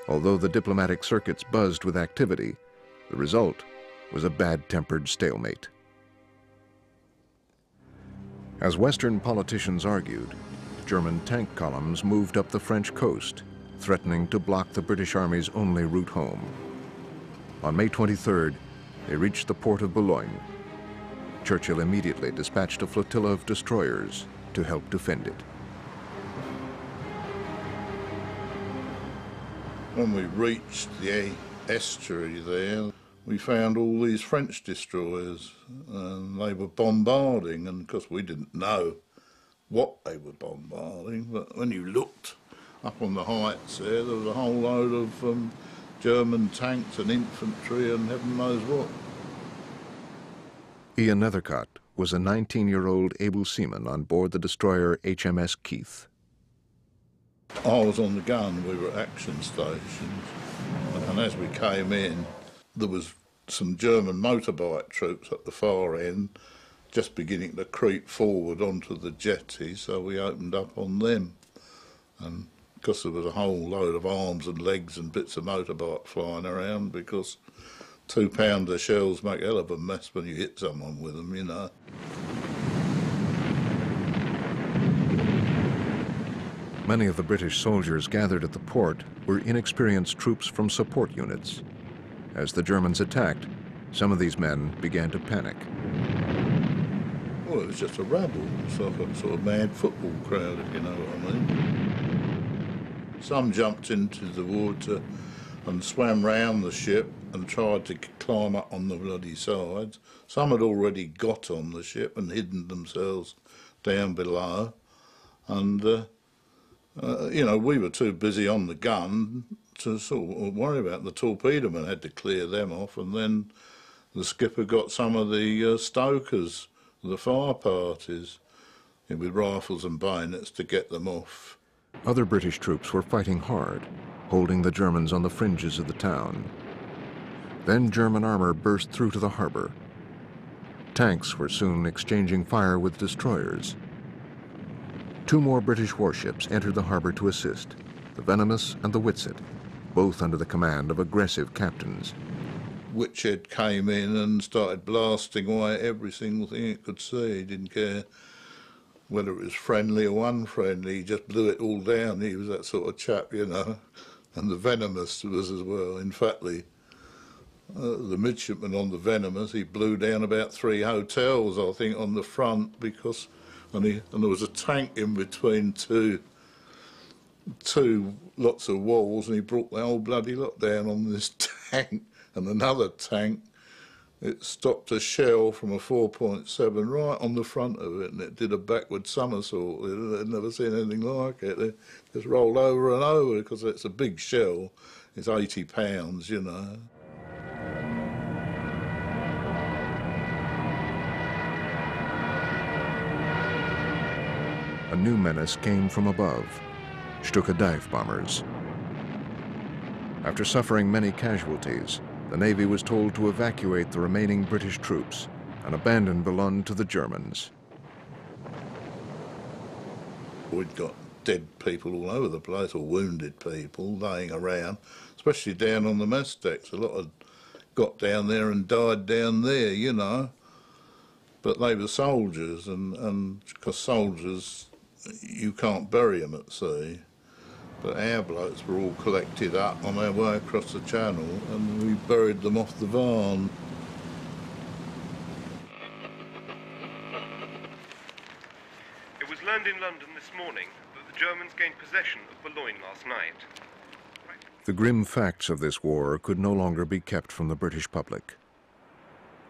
Although the diplomatic circuits buzzed with activity, the result was a bad-tempered stalemate. As Western politicians argued, German tank columns moved up the French coast, threatening to block the British Army's only route home. On May 23rd, they reached the port of Boulogne. Churchill immediately dispatched a flotilla of destroyers to help defend it. When we reached the estuary there, we found all these French destroyers and they were bombarding and of course we didn't know what they were bombarding but when you looked up on the heights there there was a whole load of um, German tanks and infantry and heaven knows what. Ian Nethercott was a 19-year-old able seaman on board the destroyer HMS Keith. I was on the gun, we were at action stations and as we came in there was some German motorbike troops at the far end just beginning to creep forward onto the jetty, so we opened up on them. And because there was a whole load of arms and legs and bits of motorbike flying around, because two pounder shells make a hell of a mess when you hit someone with them, you know. Many of the British soldiers gathered at the port were inexperienced troops from support units. As the Germans attacked, some of these men began to panic. Well, it was just a rabble, sort of, sort of mad football crowd, if you know what I mean. Some jumped into the water and swam round the ship and tried to climb up on the bloody sides. Some had already got on the ship and hidden themselves down below. And, uh, uh, you know, we were too busy on the gun to sort of worry about. The torpedomen had to clear them off, and then the skipper got some of the uh, stokers, the fire parties, with rifles and bayonets to get them off. Other British troops were fighting hard, holding the Germans on the fringes of the town. Then German armor burst through to the harbor. Tanks were soon exchanging fire with destroyers. Two more British warships entered the harbor to assist, the Venomous and the Whitshed both under the command of aggressive captains. Whitshed came in and started blasting away every single thing it could see. He didn't care whether it was friendly or unfriendly, he just blew it all down. He was that sort of chap, you know. And the Venomous was as well. In fact, the, uh, the midshipman on the Venomous, he blew down about three hotels, I think, on the front because, and, he, and there was a tank in between two two lots of walls and he brought the whole bloody lot down on this (laughs) tank and another tank. It stopped a shell from a 4.7 right on the front of it and it did a backward somersault. They'd never seen anything like it. It just rolled over and over because it's a big shell. It's 80 pounds, you know. A new menace came from above. Stuka dive bombers. After suffering many casualties, the Navy was told to evacuate the remaining British troops and abandon Boulogne to the Germans. We'd got dead people all over the place, or wounded people laying around, especially down on the mess decks. A lot had got down there and died down there, you know. But they were soldiers, and, and because soldiers, you can't bury them at sea. But our blokes were all collected up on our way across the channel and we buried them off the Varne. It was learned in London this morning that the Germans gained possession of Boulogne last night. The grim facts of this war could no longer be kept from the British public.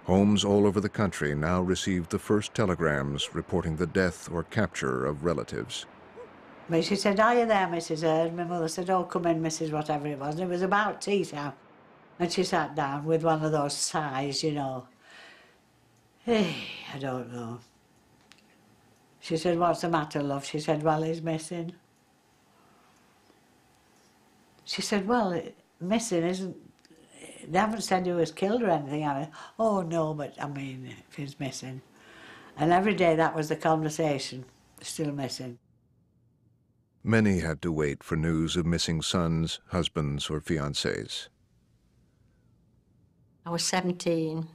Homes all over the country now received the first telegrams reporting the death or capture of relatives. She said, are you there, Mrs. Hurd? My mother said, oh, come in, Mrs. whatever it was. And it was about tea time. And she sat down with one of those sighs, you know. Hey, I don't know. She said, what's the matter, love? She said, well, he's missing. She said, well, missing isn't... They haven't said he was killed or anything, have? Oh, no, but, I mean, if he's missing. And every day that was the conversation, still missing. Many had to wait for news of missing sons, husbands, or fiancés. I was 17.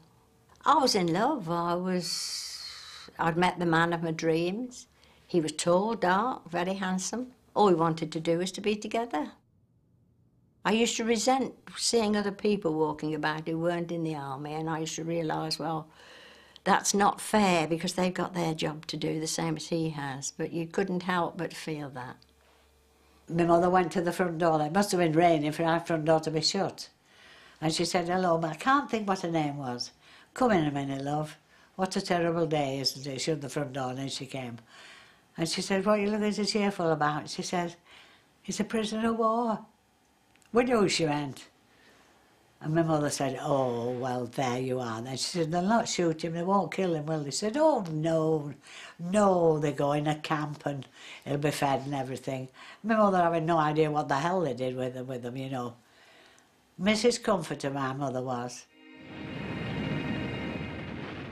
I was in love. I was. I'd met the man of my dreams. He was tall, dark, very handsome. All we wanted to do was to be together. I used to resent seeing other people walking about who weren't in the army, and I used to realise, well, that's not fair because they've got their job to do the same as he has. But you couldn't help but feel that. My mother went to the front door. It must have been raining for our front door to be shut. And she said, hello, but I can't think what her name was. Come in a minute, love. What a terrible day, isn't it? She shut the front door and then she came. And she said, what are you looking so cheerful about? She said, he's a prisoner of war. We knew she meant. And my mother said, oh, well, there you are. Then she said, they'll not shoot him, they won't kill him, will they? said, oh, no, no, they go in a camp and he'll be fed and everything. My mother having no idea what the hell they did with them, with them you know. Mrs. Comforter, my mother was.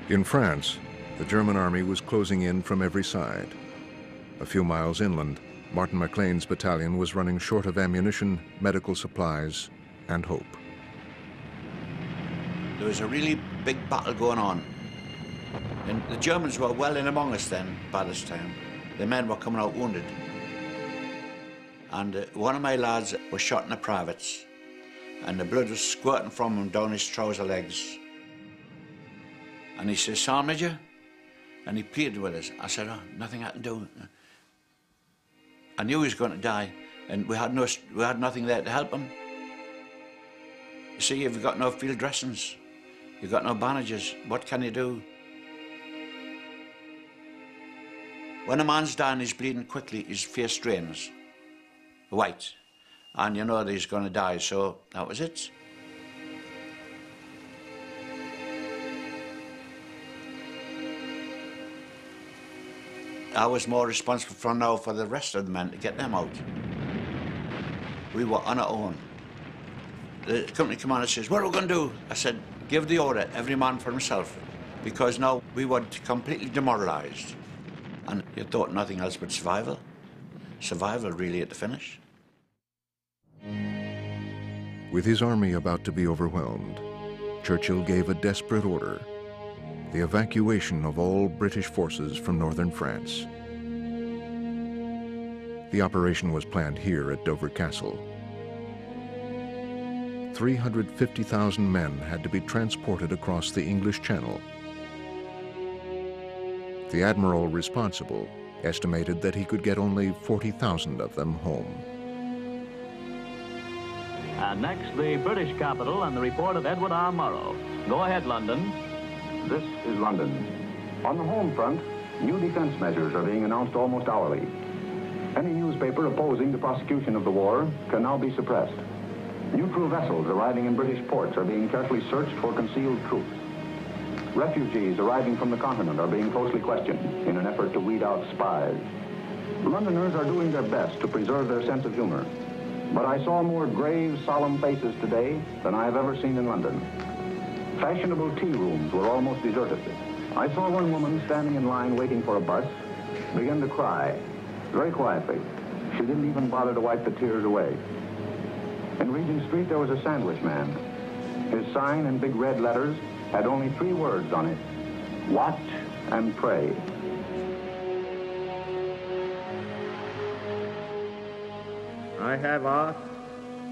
In France, the German army was closing in from every side. A few miles inland, Martin McLean's battalion was running short of ammunition, medical supplies, and hope. There was a really big battle going on. And the Germans were well in among us then, by this time. The men were coming out wounded. And uh, one of my lads was shot in the privates, and the blood was squirting from him down his trouser legs. And he says, Sergeant Major, and he pleaded with us. I said, oh, nothing I can do. I knew he was going to die, and we had, no, we had nothing there to help him. You see, you've got no field dressings, you've got no bandages, what can you do? When a man's dying, he's bleeding quickly, his face strains, white, and you know that he's going to die, so that was it. I was more responsible for now for the rest of the men to get them out. We were on our own. The company commander says, what are we going to do? I said, give the order, every man for himself, because now we were completely demoralised. And you thought nothing else but survival. Survival, really, at the finish. With his army about to be overwhelmed, Churchill gave a desperate order the evacuation of all British forces from northern France. The operation was planned here at Dover Castle. 350,000 men had to be transported across the English Channel. The admiral responsible estimated that he could get only 40,000 of them home. And next, the British capital and the report of Edward R. Murrow. Go ahead, London. This is London. On the home front, new defense measures are being announced almost hourly. Any newspaper opposing the prosecution of the war can now be suppressed. Neutral vessels arriving in British ports are being carefully searched for concealed troops. Refugees arriving from the continent are being closely questioned in an effort to weed out spies. Londoners are doing their best to preserve their sense of humor. But I saw more grave, solemn faces today than I have ever seen in London. Fashionable tea rooms were almost deserted. I saw one woman standing in line waiting for a bus begin to cry, very quietly. She didn't even bother to wipe the tears away. In Regent Street, there was a sandwich man. His sign in big red letters had only three words on it, watch and pray. I have asked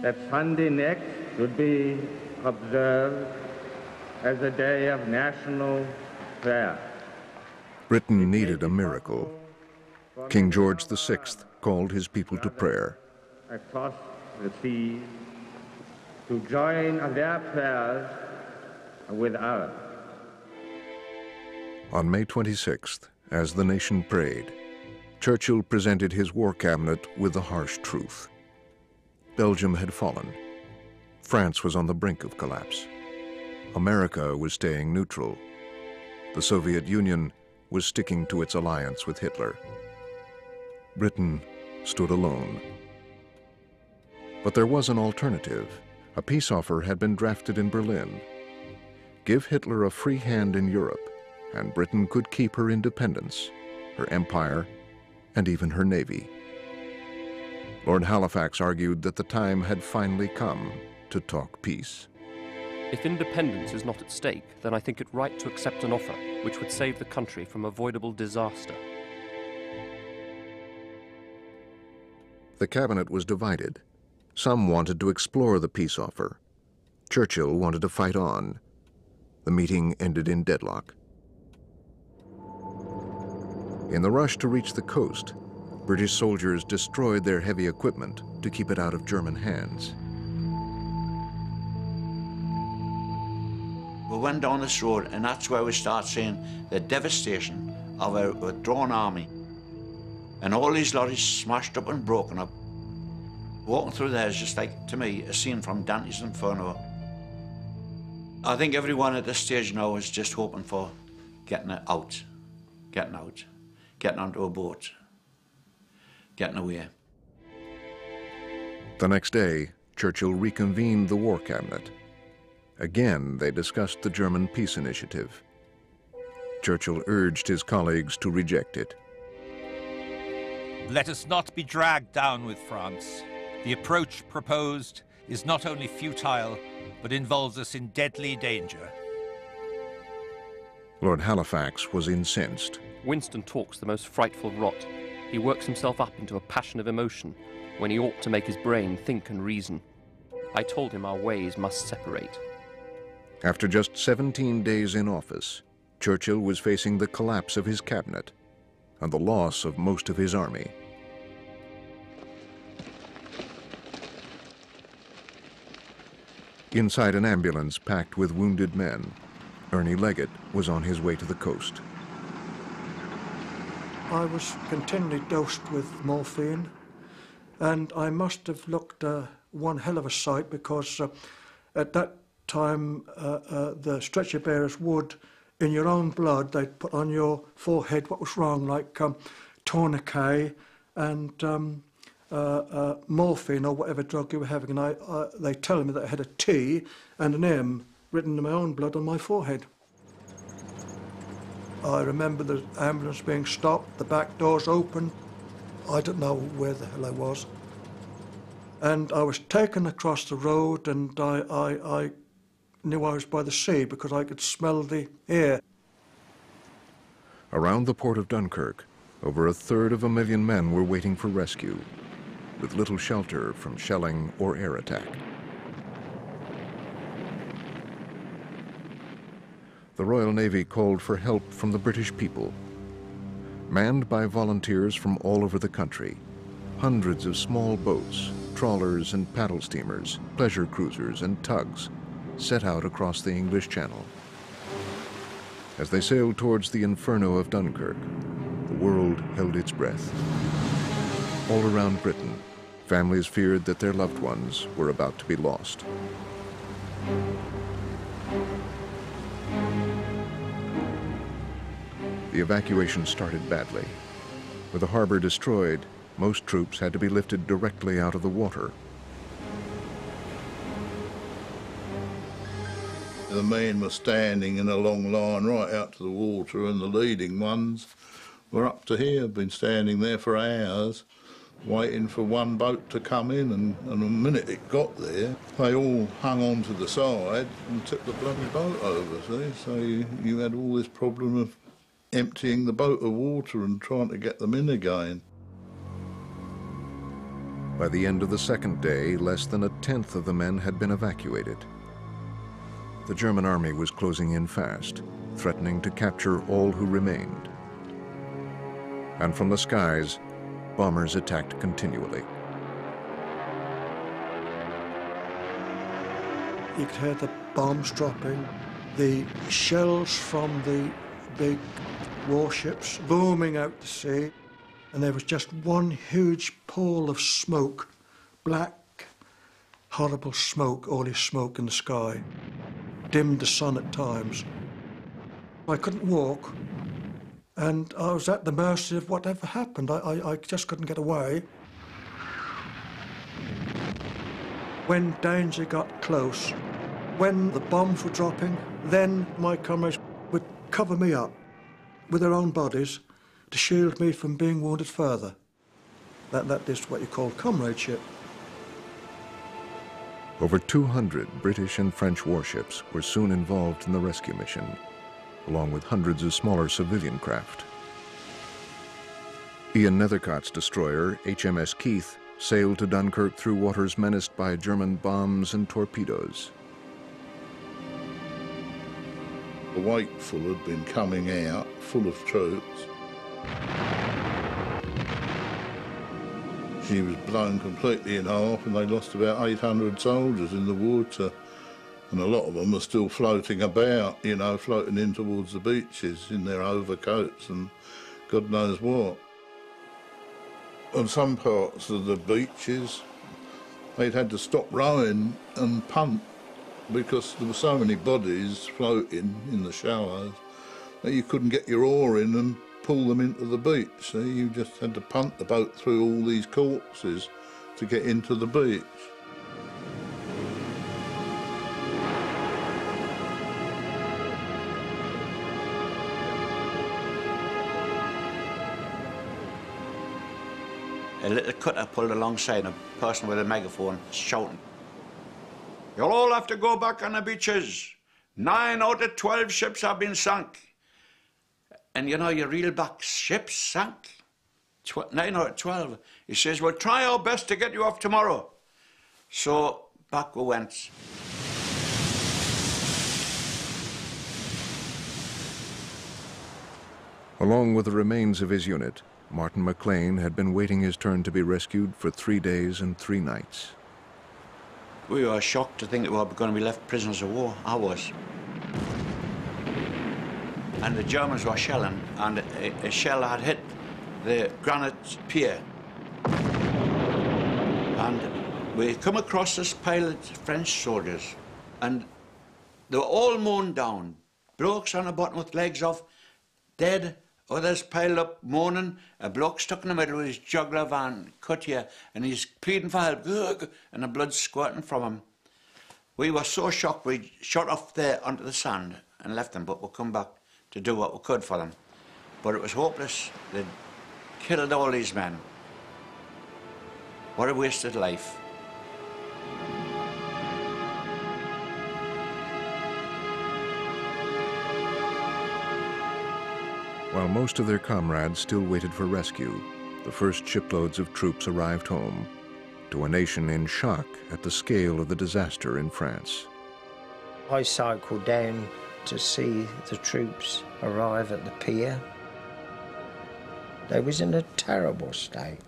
that Sunday next should be observed as a day of national prayer. Britain needed a miracle. King George VI called his people to prayer. The sea to join their prayers with ours. On May 26th, as the nation prayed, Churchill presented his war cabinet with the harsh truth. Belgium had fallen. France was on the brink of collapse. America was staying neutral. The Soviet Union was sticking to its alliance with Hitler. Britain stood alone. But there was an alternative. A peace offer had been drafted in Berlin. Give Hitler a free hand in Europe, and Britain could keep her independence, her empire, and even her navy. Lord Halifax argued that the time had finally come to talk peace. If independence is not at stake, then I think it right to accept an offer which would save the country from avoidable disaster. The cabinet was divided. Some wanted to explore the peace offer. Churchill wanted to fight on. The meeting ended in deadlock. In the rush to reach the coast, British soldiers destroyed their heavy equipment to keep it out of German hands. We went down this road, and that's where we start seeing the devastation of a withdrawn army. And all these lorries smashed up and broken up. Walking through there is just like, to me, a scene from Dante's Inferno. I think everyone at this stage now is just hoping for getting it out, getting out, getting onto a boat, getting away. The next day, Churchill reconvened the War Cabinet. Again, they discussed the German peace initiative. Churchill urged his colleagues to reject it. Let us not be dragged down with France. The approach proposed is not only futile, but involves us in deadly danger. Lord Halifax was incensed. Winston talks the most frightful rot. He works himself up into a passion of emotion when he ought to make his brain think and reason. I told him our ways must separate. After just 17 days in office, Churchill was facing the collapse of his cabinet and the loss of most of his army. Inside an ambulance packed with wounded men, Ernie Leggett was on his way to the coast. I was continually dosed with morphine, and I must have looked uh, one hell of a sight because uh, at that time uh, uh, the stretcher bearers would, in your own blood, they'd put on your forehead what was wrong, like um, tourniquet and um, Uh, uh, morphine or whatever drug you were having. And I, I, they tell me that I had a T and an M written in my own blood on my forehead. I remember the ambulance being stopped, the back doors open. I don't know where the hell I was. And I was taken across the road and I, I, I knew I was by the sea because I could smell the air. Around the port of Dunkirk, over a third of a million men were waiting for rescue, with little shelter from shelling or air attack. The Royal Navy called for help from the British people. Manned by volunteers from all over the country, hundreds of small boats, trawlers and paddle steamers, pleasure cruisers and tugs set out across the English Channel. As they sailed towards the inferno of Dunkirk, the world held its breath. All around Britain, families feared that their loved ones were about to be lost. The evacuation started badly. With the harbor destroyed, most troops had to be lifted directly out of the water. The men were standing in a long line right out to the water, and the leading ones were up to here, been standing there for hours, waiting for one boat to come in. And, and the minute it got there, they all hung on to the side and took the bloody boat over, see? So you, you had all this problem of emptying the boat of water and trying to get them in again. By the end of the second day, less than a tenth of the men had been evacuated. The German army was closing in fast, threatening to capture all who remained. And from the skies, bombers attacked continually. You could hear the bombs dropping, the shells from the big warships booming out to sea, and there was just one huge pall of smoke, black, horrible smoke, all this smoke in the sky, dimmed the sun at times. I couldn't walk, and I was at the mercy of whatever happened. I, I, I just couldn't get away. When danger got close, when the bombs were dropping, then my comrades would cover me up with their own bodies to shield me from being wounded further. That, that is what you call comradeship. Over 200 British and French warships were soon involved in the rescue mission, along with hundreds of smaller civilian craft. Ian Nethercott's destroyer, HMS Keith, sailed to Dunkirk through waters menaced by German bombs and torpedoes. The Wakeful had been coming out full of troops. She was blown completely in half and they lost about 800 soldiers in the water. And a lot of them are still floating about, you know, floating in towards the beaches in their overcoats and God knows what. On some parts of the beaches, they'd had to stop rowing and punt because there were so many bodies floating in the shallows that you couldn't get your oar in and pull them into the beach. So you just had to punt the boat through all these corpses to get into the beach. A little cutter pulled alongside a person with a megaphone shouting, You'll all have to go back on the beaches. Nine out of twelve ships have been sunk. And you know, you reel back, ships sank. Tw nine out of twelve. He says, We'll try our best to get you off tomorrow. So back we went. Along with the remains of his unit, Martin McLean had been waiting his turn to be rescued for three days and three nights. We were shocked to think that we were going to be left prisoners of war. I was. And the Germans were shelling, and a, a shell had hit the granite pier. And we come across this pile of French soldiers, and they were all mown down. Blokes on the bottom with legs off, dead, Others piled up moaning. A bloke stuck in the middle with his jugular vein cut here, and he's pleading for help, and the blood squirting from him. We were so shocked we shot off there onto the sand and left them, but we'll come back to do what we could for them. But it was hopeless. They'd killed all these men. What a wasted life. While most of their comrades still waited for rescue, the first shiploads of troops arrived home, to a nation in shock at the scale of the disaster in France. I cycled down to see the troops arrive at the pier. They was in a terrible state.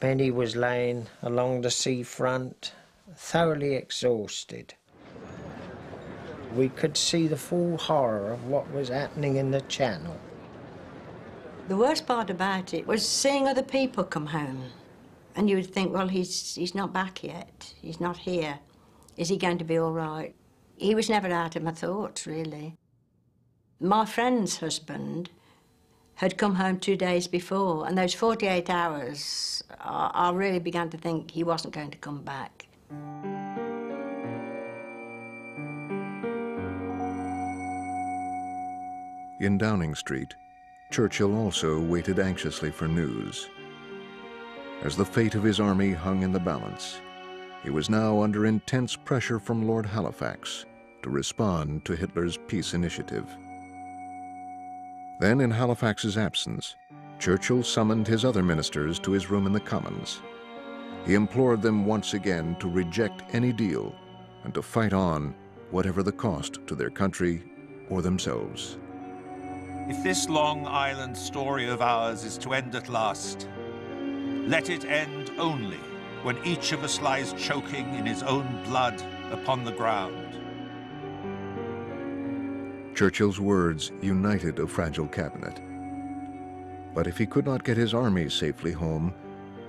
Many was laying along the seafront, thoroughly exhausted. We could see the full horror of what was happening in the channel. The worst part about it was seeing other people come home. And you would think, well, he's, he's not back yet. He's not here. Is he going to be all right? He was never out of my thoughts, really. My friend's husband had come home two days before, and those 48 hours, I, I really began to think he wasn't going to come back. In Downing Street, Churchill also waited anxiously for news. As the fate of his army hung in the balance, he was now under intense pressure from Lord Halifax to respond to Hitler's peace initiative. Then, in Halifax's absence, Churchill summoned his other ministers to his room in the Commons. He implored them once again to reject any deal and to fight on, whatever the cost to their country or themselves. If this Long Island story of ours is to end at last, let it end only when each of us lies choking in his own blood upon the ground. Churchill's words united a fragile cabinet. But if he could not get his army safely home,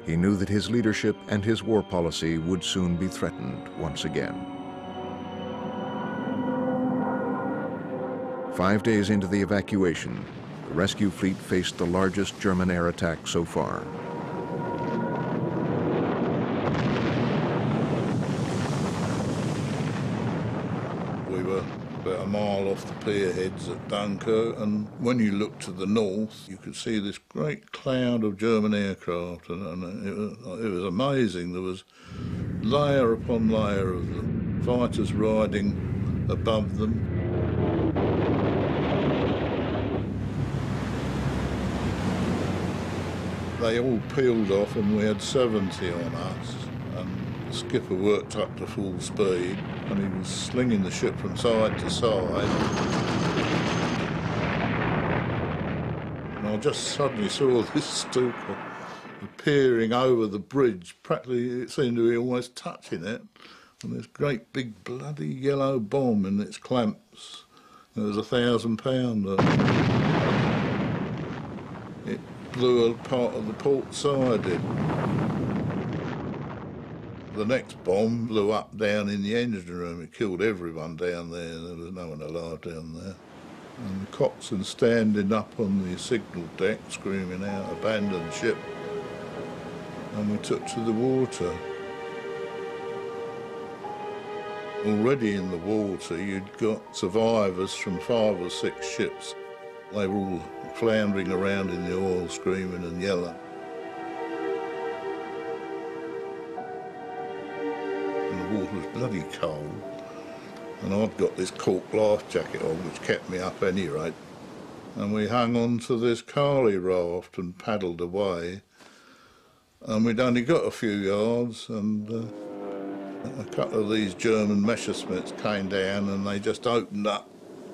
he knew that his leadership and his war policy would soon be threatened once again. Five days into the evacuation, the rescue fleet faced the largest German air attack so far. We were about a mile off the pierheads at Dunkirk, and when you looked to the north, you could see this great cloud of German aircraft, and, and it, was, it was amazing. There was layer upon layer of them, fighters riding above them. They all peeled off, and we had 70 on us. And the skipper worked up to full speed, and he was slinging the ship from side to side. And I just suddenly saw (laughs) this Stuka appearing over the bridge. Practically, it seemed to be almost touching it. And this great big bloody yellow bomb in its clamps. It was a thousand pounder. Blew a part of the port side in. The next bomb blew up down in the engine room. It killed everyone down there. There was no one alive down there. And the coxswain standing up on the signal deck screaming out, abandon ship. And we took to the water. Already in the water, you'd got survivors from five or six ships. They were all floundering around in the oil, screaming and yelling. And the water was bloody cold. And I'd got this cork life jacket on, which kept me up any rate. And we hung on to this Carley raft and paddled away. And we'd only got a few yards, and uh, a couple of these German Messerschmitts came down, and they just opened up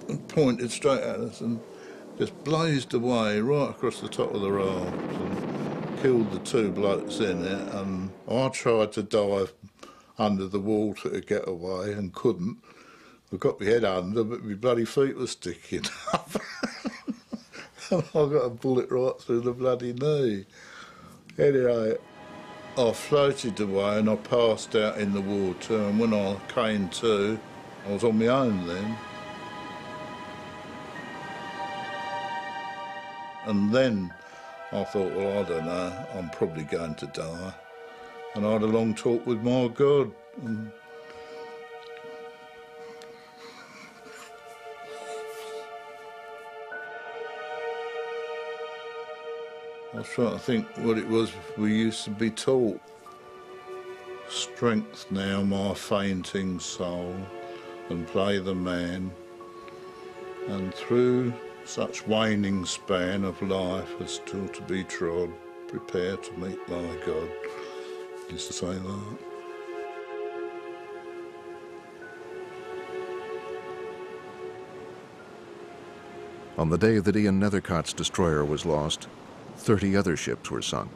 and pointed straight at us, and just blazed away right across the top of the raft and killed the two blokes in it. And I tried to dive under the water to get away and couldn't. I got my head under, but my bloody feet were sticking (laughs) up. and I got a bullet right through the bloody knee. Anyway, I floated away and I passed out in the water. And when I came to, I was on my own then. And then I thought, well, I don't know, I'm probably going to die. And I had a long talk with my God. And I was trying to think what it was we used to be taught. Strength now, my fainting soul, and play the man. And through such waning span of life as still to be trod, prepare to meet thy God. Used to say that. On the day that Ian Nethercott's destroyer was lost, 30 other ships were sunk.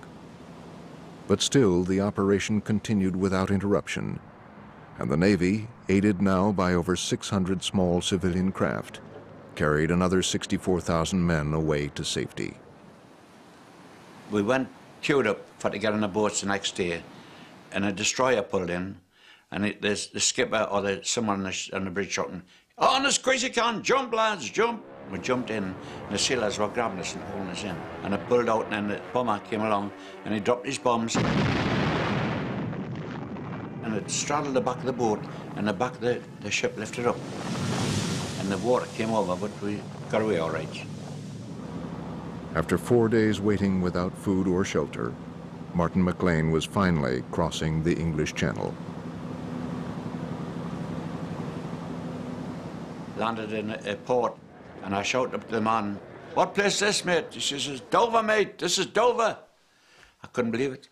But still, the operation continued without interruption, and the Navy, aided now by over 600 small civilian craft, carried another 64,000 men away to safety. We went, queued up for to get on the boats the next day, and a destroyer pulled in, and it, there's the skipper or the, someone on the, on the bridge shouting, on as you can, jump lads, jump. We jumped in, and the sailors were grabbing us and pulling us in. And I pulled out, and then the bomber came along, and he dropped his bombs. And it straddled the back of the boat, and the back of the, the ship lifted up. The water came over, but we got away all right. After four days waiting without food or shelter, Martin McLean was finally crossing the English Channel. Landed in a, a port, and I shouted up to the man, What place is this, mate? He says, Dover, mate. This is Dover. I couldn't believe it.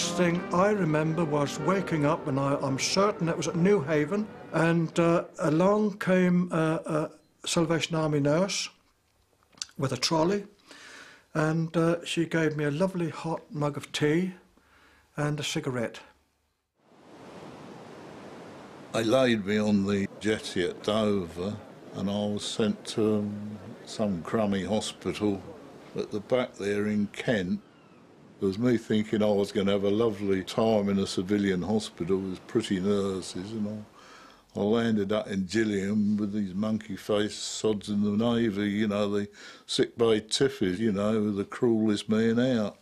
Next thing I remember was waking up, and I, am certain it was at Newhaven, and uh, along came a Salvation Army nurse with a trolley, and uh, she gave me a lovely hot mug of tea and a cigarette. They laid me on the jetty at Dover, and I was sent to um, some crummy hospital at the back there in Kent. It was me thinking I was going to have a lovely time in a civilian hospital with pretty nurses and all. I landed up in Gillingham with these monkey-faced sods in the Navy, you know, the sick bay tiffies, you know, the cruelest men out.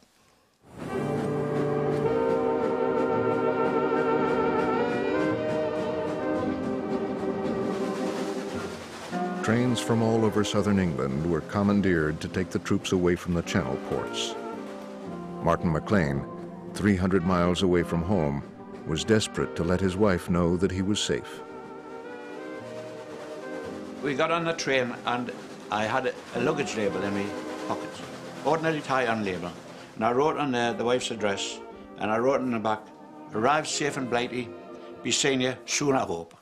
Trains from all over southern England were commandeered to take the troops away from the Channel ports. Martin McLean, 300 miles away from home, was desperate to let his wife know that he was safe. We got on the train and I had a, luggage label in my pocket, ordinary tie-on label. And I wrote on there the wife's address and I wrote in the back, arrive safe and Blighty, be seeing you soon I hope.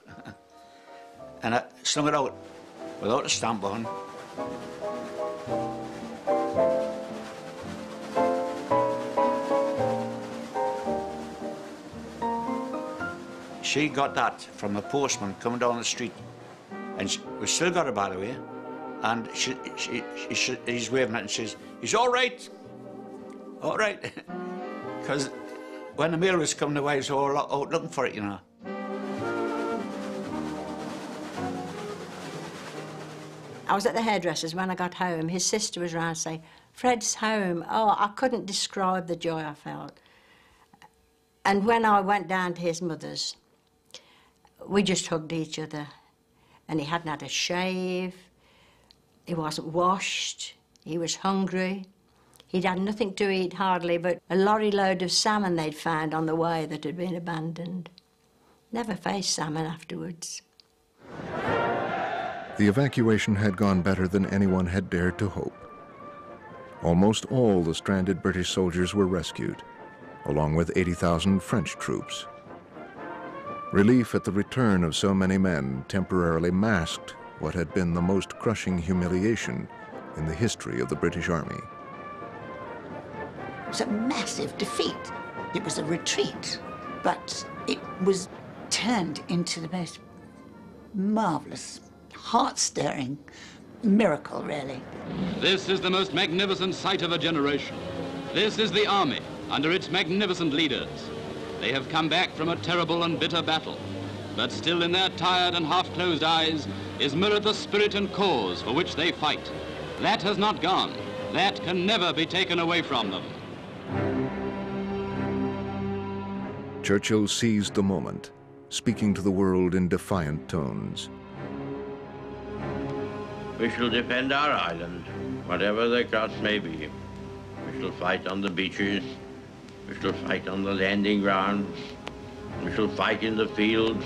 (laughs) and I slung it out without a stamp on. She got that from a postman coming down the street. And she, we still got it, by the way. And she, she, she, he's waving it and says, he's all right. All right. (laughs) Because when the mail was coming away, was all out looking for it, you know. I was at the hairdresser's when I got home. His sister was round saying, Fred's home. Oh, I couldn't describe the joy I felt. And when I went down to his mother's, we just hugged each other. And he hadn't had a shave. He wasn't washed. He was hungry. He'd had nothing to eat hardly but a lorry load of salmon they'd found on the way that had been abandoned. Never faced salmon afterwards. The evacuation had gone better than anyone had dared to hope. Almost all the stranded British soldiers were rescued, along with 80,000 French troops. Relief at the return of so many men temporarily masked what had been the most crushing humiliation in the history of the British Army. It was a massive defeat. It was a retreat, but it was turned into the most marvellous, heart-stirring miracle, really. This is the most magnificent sight of a generation. This is the army under its magnificent leaders. They have come back from a terrible and bitter battle, but still in their tired and half-closed eyes is mirrored the spirit and cause for which they fight. That has not gone. That can never be taken away from them. Churchill seized the moment, speaking to the world in defiant tones. We shall defend our island, whatever the cost may be. We shall fight on the beaches, we shall fight on the landing grounds. We shall fight in the fields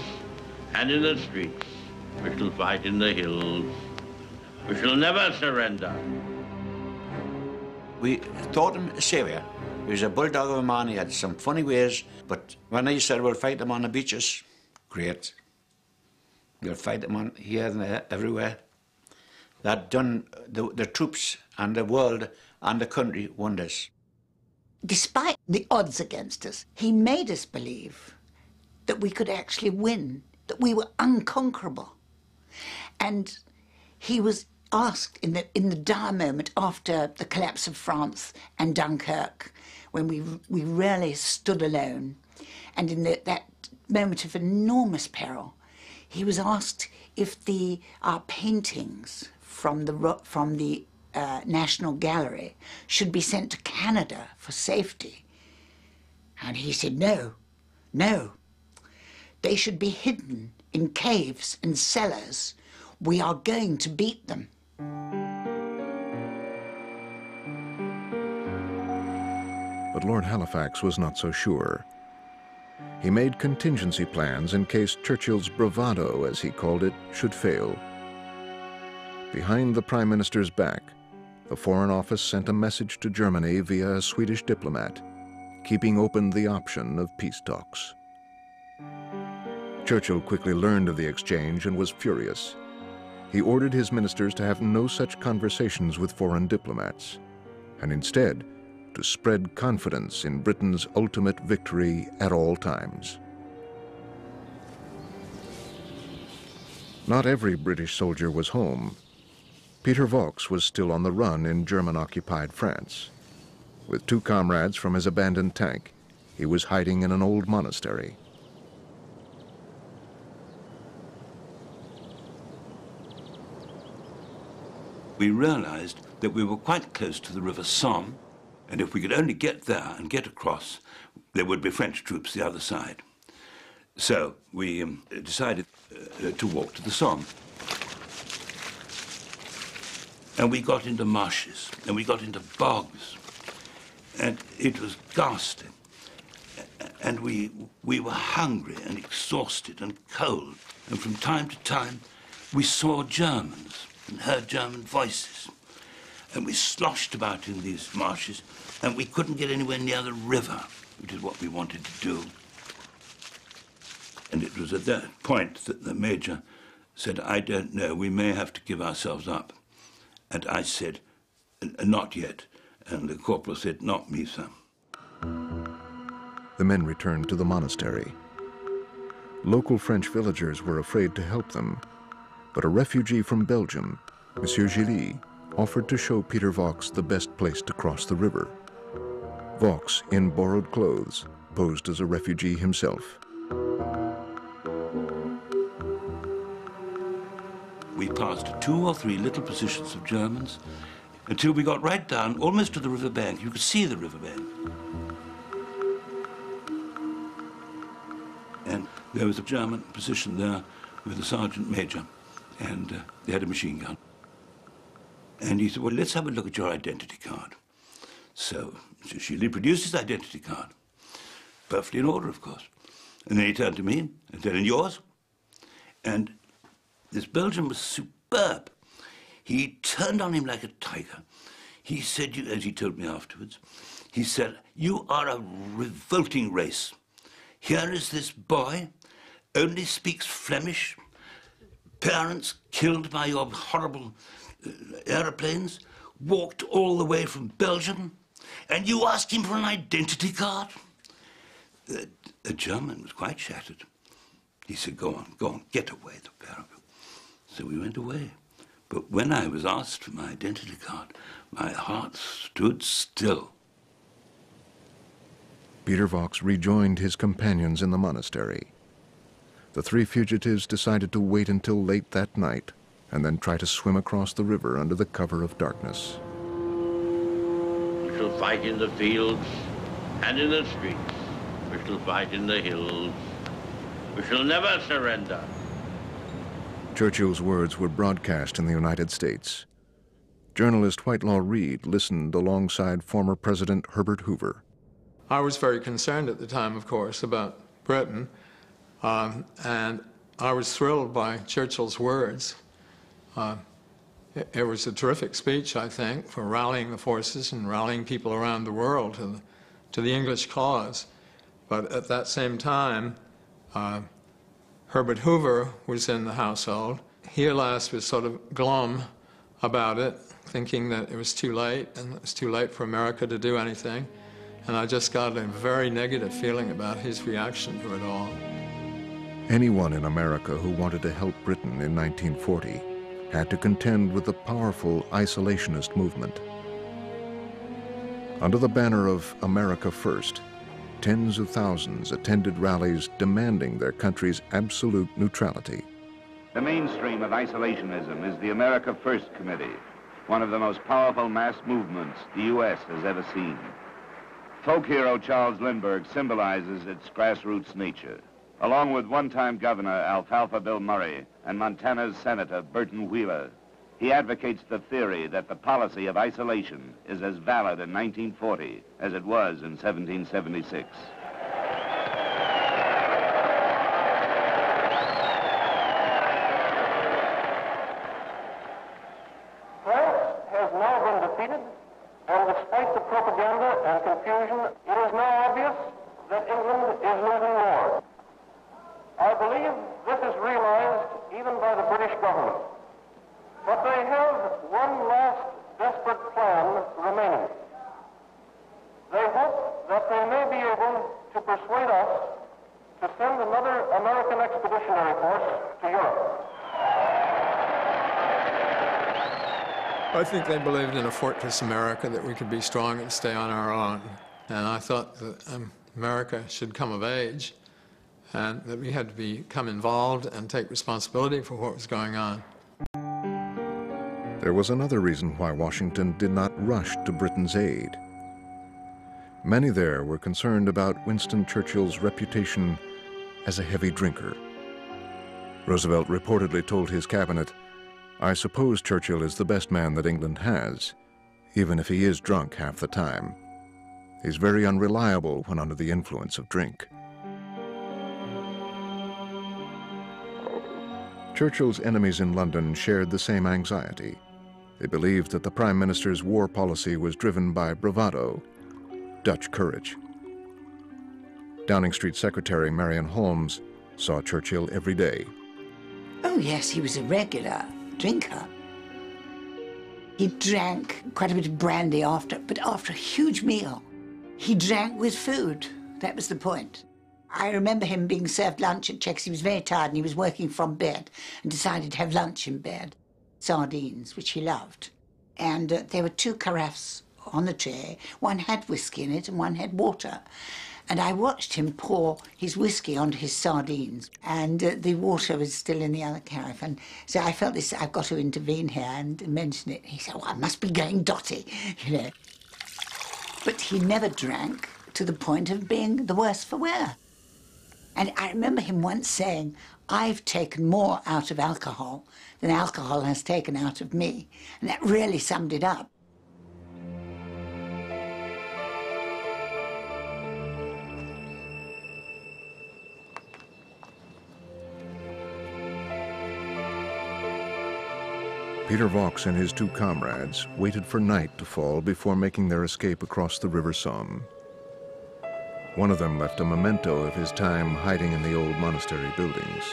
and in the streets. We shall fight in the hills. We shall never surrender. We thought him a saviour. He was a bulldog of a man. He had some funny ways. But when he said we'll fight them on the beaches, great. We'll fight them on here and there, everywhere. That done the, the troops and the world and the country wonders despite the odds against us, he made us believe that we could actually win, that we were unconquerable. And he was asked in the, in the dire moment after the collapse of France and Dunkirk, when we, we really stood alone, and in the, that moment of enormous peril, he was asked if the, our paintings from the, from the uh, National Gallery should be sent to Canada for safety. And he said, no, no. They should be hidden in caves and cellars. We are going to beat them. But Lord Halifax was not so sure. He made contingency plans in case Churchill's bravado, as he called it, should fail. Behind the Prime Minister's back, the Foreign Office sent a message to Germany via a Swedish diplomat, keeping open the option of peace talks. Churchill quickly learned of the exchange and was furious. He ordered his ministers to have no such conversations with foreign diplomats, and instead to spread confidence in Britain's ultimate victory at all times. Not every British soldier was home. Peter Vaux was still on the run in German-occupied France. With two comrades from his abandoned tank, he was hiding in an old monastery. We realized that we were quite close to the River Somme, and if we could only get there and get across, there would be French troops the other side. So we um, decided uh, to walk to the Somme. And we got into marshes, and we got into bogs, and it was ghastly. And we, we were hungry and exhausted and cold, and from time to time we saw Germans and heard German voices. And we sloshed about in these marshes, and we couldn't get anywhere near the river, which is what we wanted to do. And it was at that point that the major said, I don't know, we may have to give ourselves up. And I said, not yet. And the corporal said, not me, sir. The men returned to the monastery. Local French villagers were afraid to help them, but a refugee from Belgium, Monsieur Gilly, offered to show Peter Vaux the best place to cross the river. Vaux, in borrowed clothes, posed as a refugee himself. We passed two or three little positions of Germans until we got right down almost to the river bank. You could see the river bank. And there was a German position there with a sergeant major, and uh, they had a machine gun. And he said, well, let's have a look at your identity card. So she produced his identity card. Perfectly in order, of course. And then he turned to me and said, and yours? And this Belgian was superb. He turned on him like a tiger. He said, as he told me afterwards, he said, you are a revolting race. Here is this boy, only speaks Flemish, parents killed by your horrible uh, aeroplanes, walked all the way from Belgium, and you ask him for an identity card? The, German was quite shattered. He said, go on, go on, get away, the you. So we went away. But when I was asked for my identity card, my heart stood still. Peter Vaux rejoined his companions in the monastery. The three fugitives decided to wait until late that night and then try to swim across the river under the cover of darkness. We shall fight in the fields and in the streets. We shall fight in the hills. We shall never surrender. Churchill's words were broadcast in the United States. Journalist Whitelaw Reid listened alongside former President Herbert Hoover. I was very concerned at the time, of course, about Britain, um, and I was thrilled by Churchill's words. Uh, it, it, was a terrific speech, I think, for rallying the forces and rallying people around the world to the, to the English cause. But at that same time, uh, Herbert Hoover was in the household. He, alas, was sort of glum about it, thinking that it was too late and it was too late for America to do anything. And I just got a very negative feeling about his reaction to it all. Anyone in America who wanted to help Britain in 1940 had to contend with the powerful isolationist movement. Under the banner of America First, tens of thousands attended rallies demanding their country's absolute neutrality. The mainstream of isolationism is the America First Committee, one of the most powerful mass movements the U.S. has ever seen. Folk hero Charles Lindbergh symbolizes its grassroots nature. Along with one-time Governor Alfalfa Bill Murray and Montana's Senator Burton Wheeler, he advocates the theory that the policy of isolation is as valid in 1940 as it was in 1776. France has now been defeated, and despite the propaganda and confusion, it is now obvious government. But they have one last desperate plan remaining. They hope that they may be able to persuade us to send another American expeditionary force to Europe. I think they believed in a fortress America, that we could be strong and stay on our own. And I thought that um, America should come of age and that we had to become involved and take responsibility for what was going on. There was another reason why Washington did not rush to Britain's aid. Many there were concerned about Winston Churchill's reputation as a heavy drinker. Roosevelt reportedly told his cabinet, I suppose Churchill is the best man that England has, even if he is drunk half the time. He's very unreliable when under the influence of drink. Churchill's enemies in London shared the same anxiety. They believed that the Prime Minister's war policy was driven by bravado, Dutch courage. Downing Street Secretary Marian Holmes saw Churchill every day. Oh, yes, he was a regular drinker. He drank quite a bit of brandy after, but after a huge meal. He drank with food. That was the point. I remember him being served lunch at Chequers. He was very tired and he was working from bed and decided to have lunch in bed. Sardines, which he loved. And uh, there were two carafes on the tray. One had whiskey in it and one had water. And I watched him pour his whiskey onto his sardines, and uh, the water was still in the other carafe. And so I felt this, I've got to intervene here and mention it. He said, Oh, I must be going dotty, (laughs) you know. But he never drank to the point of being the worse for wear. And I remember him once saying, I've taken more out of alcohol than alcohol has taken out of me. And that really summed it up. Peter Vaux and his two comrades waited for night to fall before making their escape across the River Somme. One of them left a memento of his time hiding in the old monastery buildings.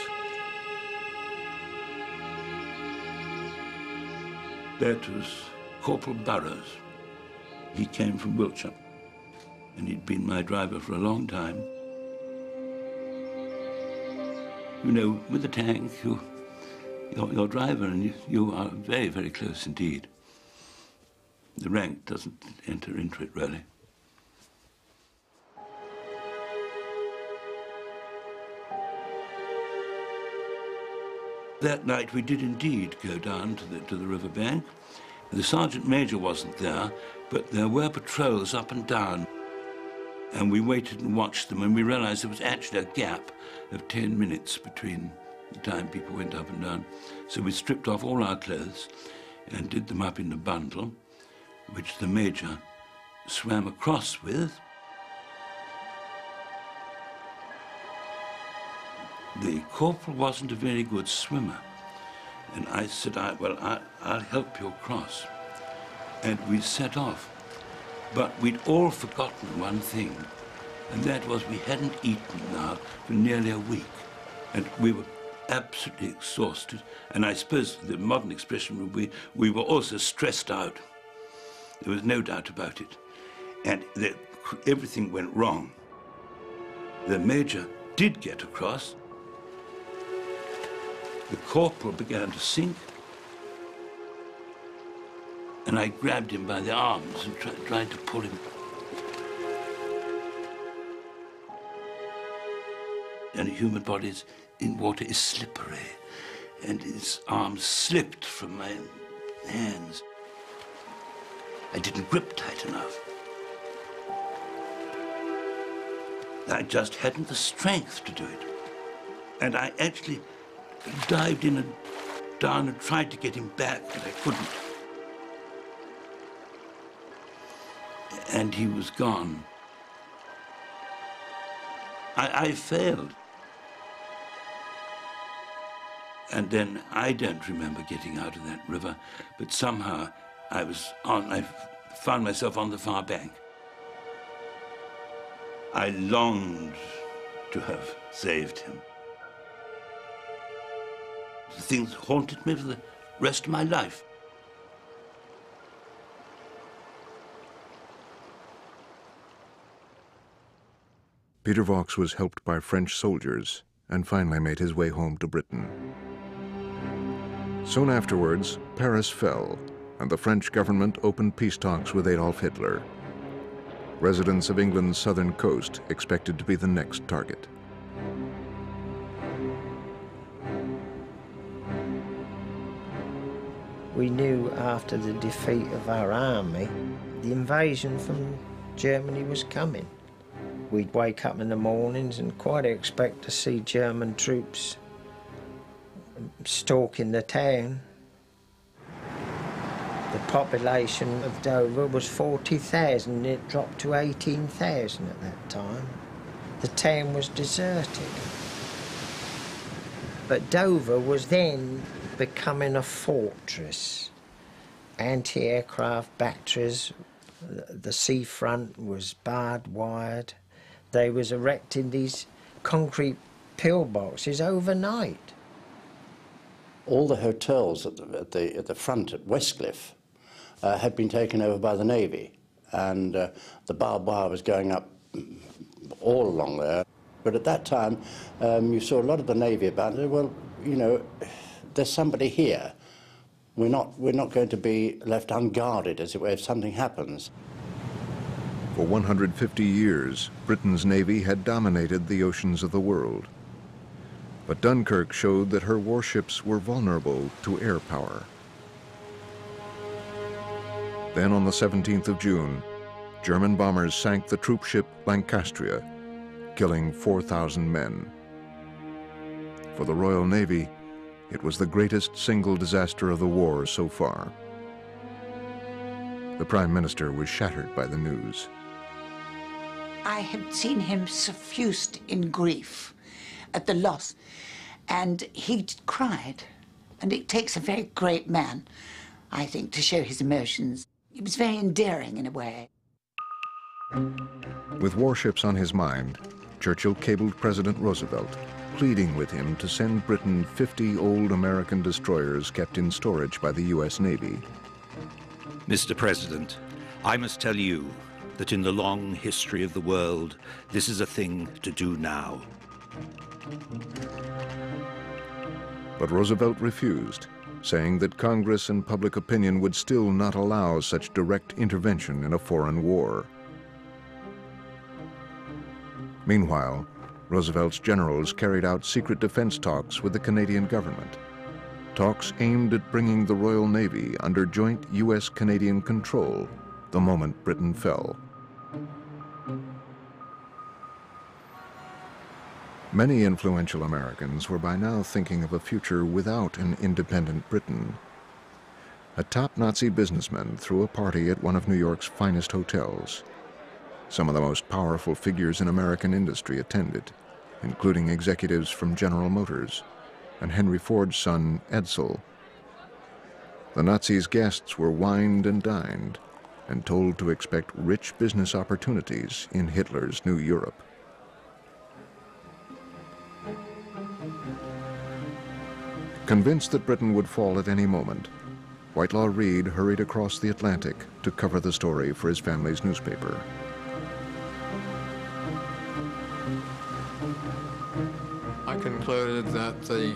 That was Corporal Burrows. He came from Wiltshire, and he'd been my driver for a long time. You know, with the tank, you your, your driver and you, you are very, very close indeed. The rank doesn't enter into it, really. That night we did indeed go down to the, to the river bank. The sergeant major wasn't there, but there were patrols up and down. And we waited and watched them, and we realized there was actually a gap of 10 minutes between the time people went up and down. So we stripped off all our clothes and did them up in a bundle, which the major swam across with. The corporal wasn't a very good swimmer. And I said, I, well, I, I'll help you across. And we set off. But we'd all forgotten one thing, and that was we hadn't eaten now for nearly a week. And we were absolutely exhausted. And I suppose the modern expression would be we were also stressed out. There was no doubt about it. And the, everything went wrong. The major did get across. The corporal began to sink. And I grabbed him by the arms and tried, tried to pull him. And human bodies in water is slippery, and his arms slipped from my hands. I didn't grip tight enough. I just hadn't the strength to do it. And I actually dived in and down and tried to get him back, but I couldn't. And he was gone. I, I failed. And then I don't remember getting out of that river, but somehow I was on, I found myself on the far bank. I longed to have saved him. The things haunted me for the rest of my life. Peter Vaux was helped by French soldiers and finally made his way home to Britain. Soon afterwards, Paris fell, and the French government opened peace talks with Adolf Hitler. Residents of England's southern coast expected to be the next target. We knew after the defeat of our army, the invasion from Germany was coming. We'd wake up in the mornings and quite expect to see German troops stalking the town. The population of Dover was 40,000, it dropped to 18,000 at that time. The town was deserted. But Dover was then becoming a fortress. Anti-aircraft batteries, the seafront was barbed wired. They was erecting these concrete pillboxes overnight. All the hotels at the, at the, at the front at Westcliff uh, had been taken over by the Navy, and uh, the barbed wire was going up all along there. But at that time, um, you saw a lot of the Navy about it. Well, you know, there's somebody here. We're not, we're not going to be left unguarded, as it were, if something happens. For 150 years, Britain's navy had dominated the oceans of the world. But Dunkirk showed that her warships were vulnerable to air power. Then on the 17th of June, German bombers sank the troop ship Lancastria, killing 4,000 men. For the Royal Navy, it was the greatest single disaster of the war so far. The Prime Minister was shattered by the news. I had seen him suffused in grief at the loss, and he cried. And it takes a very great man, I think, to show his emotions. He was very endearing in a way. With warships on his mind, Churchill cabled President Roosevelt, pleading with him to send Britain 50 old American destroyers kept in storage by the U.S. Navy. Mr. President, I must tell you that in the long history of the world, this is a thing to do now. But Roosevelt refused, saying that Congress and public opinion would still not allow such direct intervention in a foreign war. Meanwhile, Roosevelt's generals carried out secret defense talks with the Canadian government. Talks aimed at bringing the Royal Navy under joint U.S.-Canadian control the moment Britain fell. Many influential Americans were by now thinking of a future without an independent Britain. A top Nazi businessman threw a party at one of New York's finest hotels. Some of the most powerful figures in American industry attended, including executives from General Motors and Henry Ford's son, Edsel. The Nazis' guests were wined and dined and told to expect rich business opportunities in Hitler's New Europe. Convinced that Britain would fall at any moment, Whitelaw Reid hurried across the Atlantic to cover the story for his family's newspaper. I concluded that the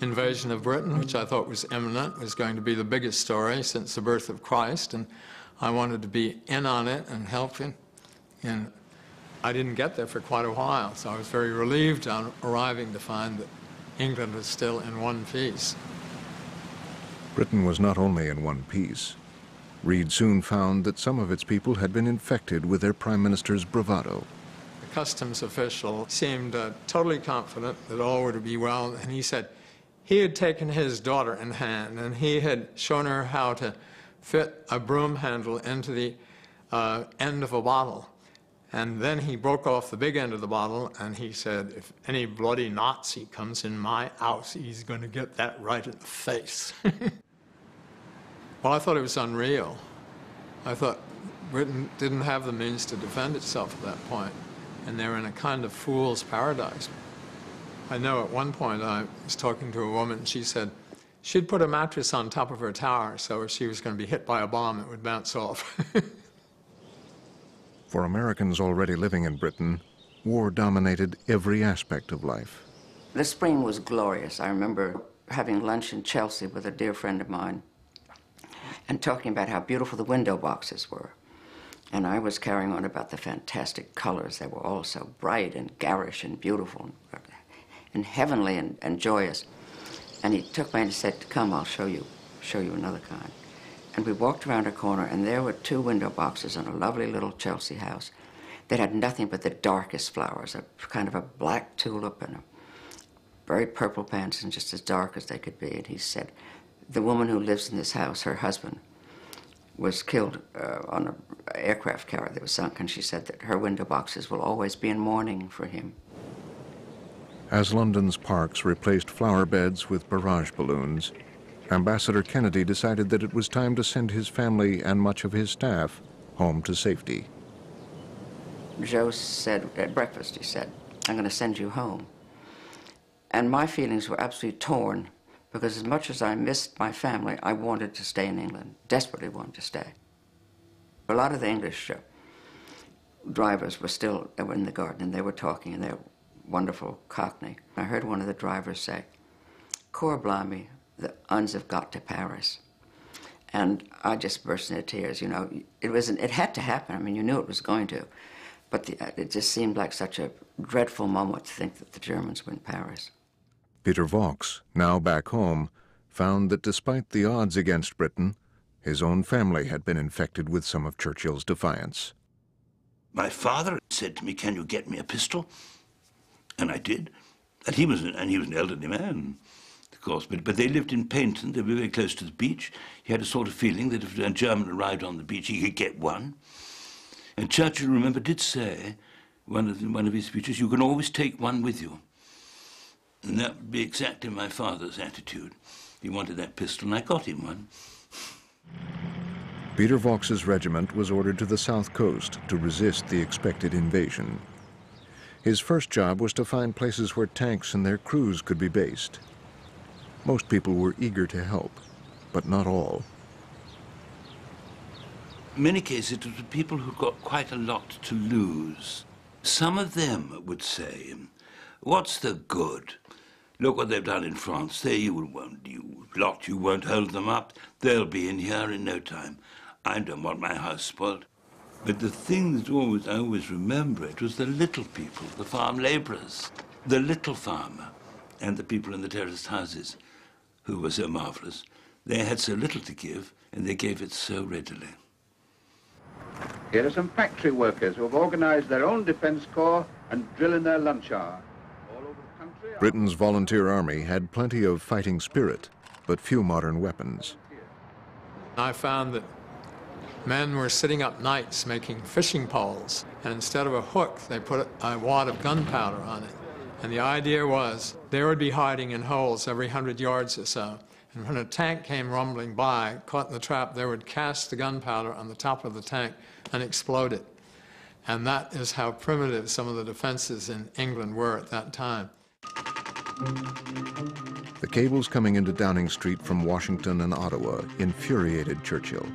invasion of Britain, which I thought was imminent, was going to be the biggest story since the birth of Christ, and I wanted to be in on it and helping. And I didn't get there for quite a while, so I was very relieved on arriving to find that England was still in one piece. Britain was not only in one piece. Reid soon found that some of its people had been infected with their prime minister's bravado. The customs official seemed uh, totally confident that all would be well, and he said he had taken his daughter in hand and he had shown her how to fit a broom handle into the uh, end of a bottle. And then he broke off the big end of the bottle and he said, if any bloody Nazi comes in my house, he's going to get that right in the face. (laughs) well, I thought it was unreal. I thought Britain didn't have the means to defend itself at that point, and they're in a kind of fool's paradise. I know at one point I was talking to a woman, and she said she'd put a mattress on top of her tower so if she was going to be hit by a bomb, it would bounce off. (laughs) For Americans already living in Britain, war dominated every aspect of life. The spring was glorious. I remember having lunch in Chelsea with a dear friend of mine and talking about how beautiful the window boxes were. And I was carrying on about the fantastic colors. They were all so bright and garish and beautiful and heavenly and, and joyous. And he took me and said, come, I'll show you, show you another kind. And we walked around a corner and there were two window boxes in a lovely little Chelsea house that had nothing but the darkest flowers, a kind of a black tulip and a very purple pants and just as dark as they could be. And he said, the woman who lives in this house, her husband, was killed uh, on an aircraft carrier that was sunk, and she said that her window boxes will always be in mourning for him. As London's parks replaced flower beds with barrage balloons, Ambassador Kennedy decided that it was time to send his family and much of his staff home to safety. Joe said at breakfast, he said, I'm going to send you home. And my feelings were absolutely torn because as much as I missed my family, I wanted to stay in England, desperately wanted to stay. A lot of the English uh, drivers were still in the garden and they were talking in their wonderful Cockney. I heard one of the drivers say, Cor blimey, the Uns have got to Paris. And I just burst into tears, you know. It, was it had to happen. I mean, you knew it was going to. But the, uh, it just seemed like such a dreadful moment to think that the Germans were in Paris. Peter Vaux, now back home, found that despite the odds against Britain, his own family had been infected with some of Churchill's defiance. My father said to me, can you get me a pistol? And I did. And he was, and he was an elderly man, of course, but, but they lived in Paignton, they were very close to the beach. He had a sort of feeling that if a German arrived on the beach, he could get one. And Churchill, remember, did say, one of, the, one of his speeches, you can always take one with you. And that would be exactly my father's attitude. He wanted that pistol, and I got him one. Peter Vaux's regiment was ordered to the south coast to resist the expected invasion. His first job was to find places where tanks and their crews could be based. Most people were eager to help, but not all. In many cases, it was people who got quite a lot to lose. Some of them would say, what's the good? Look what they've done in France. They, you won't, you lot, you won't hold them up. They'll be in here in no time. I don't want my house spoiled. But the thing that always, I always remember it was the little people, the farm labourers, the little farmer, and the people in the terraced houses, who were so marvellous. They had so little to give, and they gave it so readily. Here are some factory workers who have organized their own defense corps and drill in their lunch hour. Country... Britain's volunteer army had plenty of fighting spirit, but few modern weapons. I found that men were sitting up nights making fishing poles, and instead of a hook, they put a wad of gunpowder on it. And the idea was they would be hiding in holes every hundred yards or so. And when a tank came rumbling by, caught in the trap, they would cast the gunpowder on the top of the tank and explode it. And that is how primitive some of the defenses in England were at that time. The cables coming into Downing Street from Washington and Ottawa infuriated Churchill.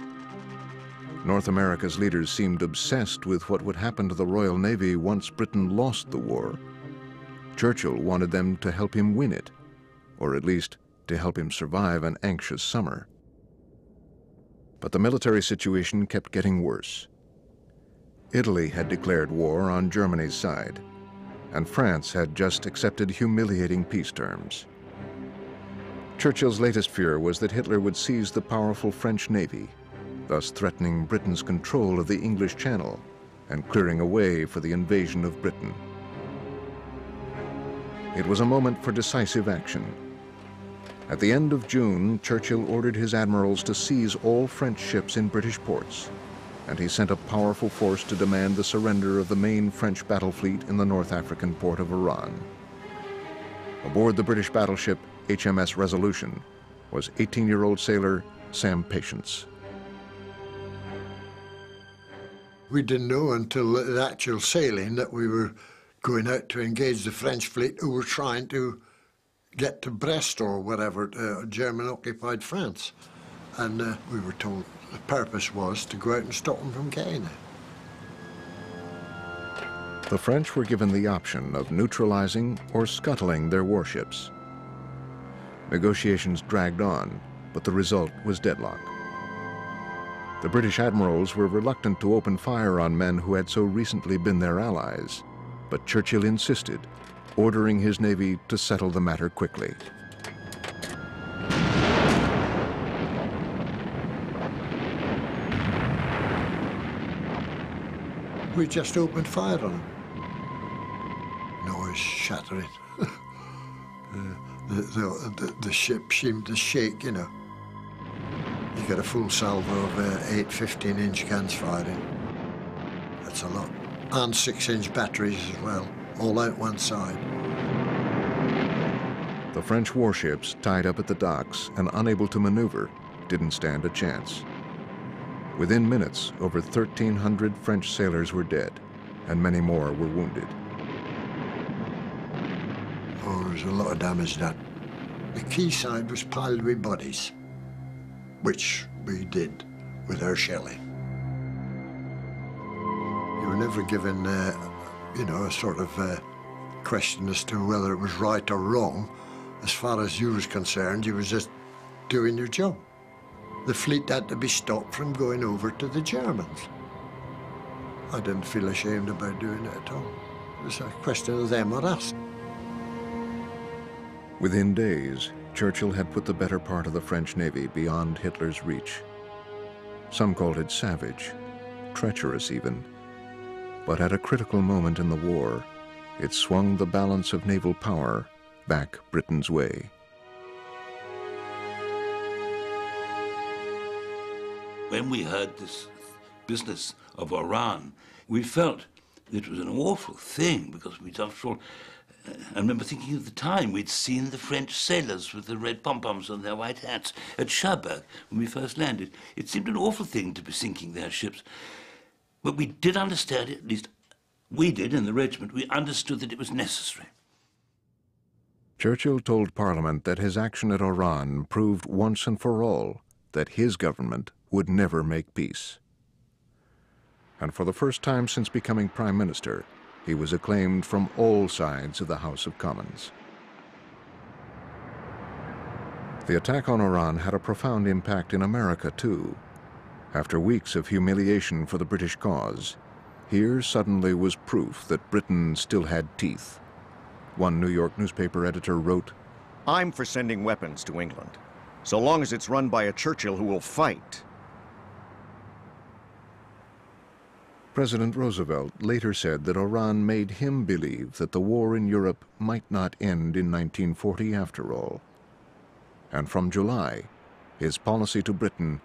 North America's leaders seemed obsessed with what would happen to the Royal Navy once Britain lost the war. Churchill wanted them to help him win it, or at least to help him survive an anxious summer. But the military situation kept getting worse. Italy had declared war on Germany's side, and France had just accepted humiliating peace terms. Churchill's latest fear was that Hitler would seize the powerful French navy, thus threatening Britain's control of the English Channel and clearing a way for the invasion of Britain. It was a moment for decisive action. At the end of June, Churchill ordered his admirals to seize all French ships in British ports, and he sent a powerful force to demand the surrender of the main French battle fleet in the North African port of Oran. Aboard the British battleship HMS Resolution was 18-year-old sailor Sam Patience. We didn't know until the actual sailing that we were going out to engage the French fleet who were trying to get to Brest or whatever, uh, German-occupied France. And uh, we were told the purpose was to go out and stop them from getting it. The French were given the option of neutralizing or scuttling their warships. Negotiations dragged on, but the result was deadlock. The British admirals were reluctant to open fire on men who had so recently been their allies, but Churchill insisted, ordering his navy to settle the matter quickly. We just opened fire on them. Noise shattering. (laughs) uh, the, the, the, the ship seemed to shake, you know. You get a full salvo of uh, eight 15-inch guns firing. That's a lot. And six-inch batteries as well, all out one side. The French warships, tied up at the docks and unable to maneuver, didn't stand a chance. Within minutes, over 1,300 French sailors were dead, and many more were wounded. Oh, there was a lot of damage done. The quayside was piled with bodies, which we did with our shelling. You were never given, uh, you know, a sort of uh, question as to whether it was right or wrong. As far as you was concerned, you was just doing your job. The fleet had to be stopped from going over to the Germans. I didn't feel ashamed about doing it at all. It was a question of them or us. Within days, Churchill had put the better part of the French Navy beyond Hitler's reach. Some called it savage, treacherous even. But at a critical moment in the war, it swung the balance of naval power back Britain's way. When we heard this business of Oran, we felt it was an awful thing because we'd, after all, uh, I remember thinking at the time we'd seen the French sailors with the red pom-poms on their white hats at Cherbourg when we first landed. It seemed an awful thing to be sinking their ships. But we did understand it, at least we did in the regiment. We understood that it was necessary. Churchill told Parliament that his action at Oran proved once and for all that his government would never make peace. And for the first time since becoming Prime Minister, he was acclaimed from all sides of the House of Commons. The attack on Oran had a profound impact in America, too. After weeks of humiliation for the British cause, here suddenly was proof that Britain still had teeth. One New York newspaper editor wrote, I'm for sending weapons to England, so long as it's run by a Churchill who will fight. President Roosevelt later said that Oran made him believe that the war in Europe might not end in 1940 after all. And from July, his policy to Britain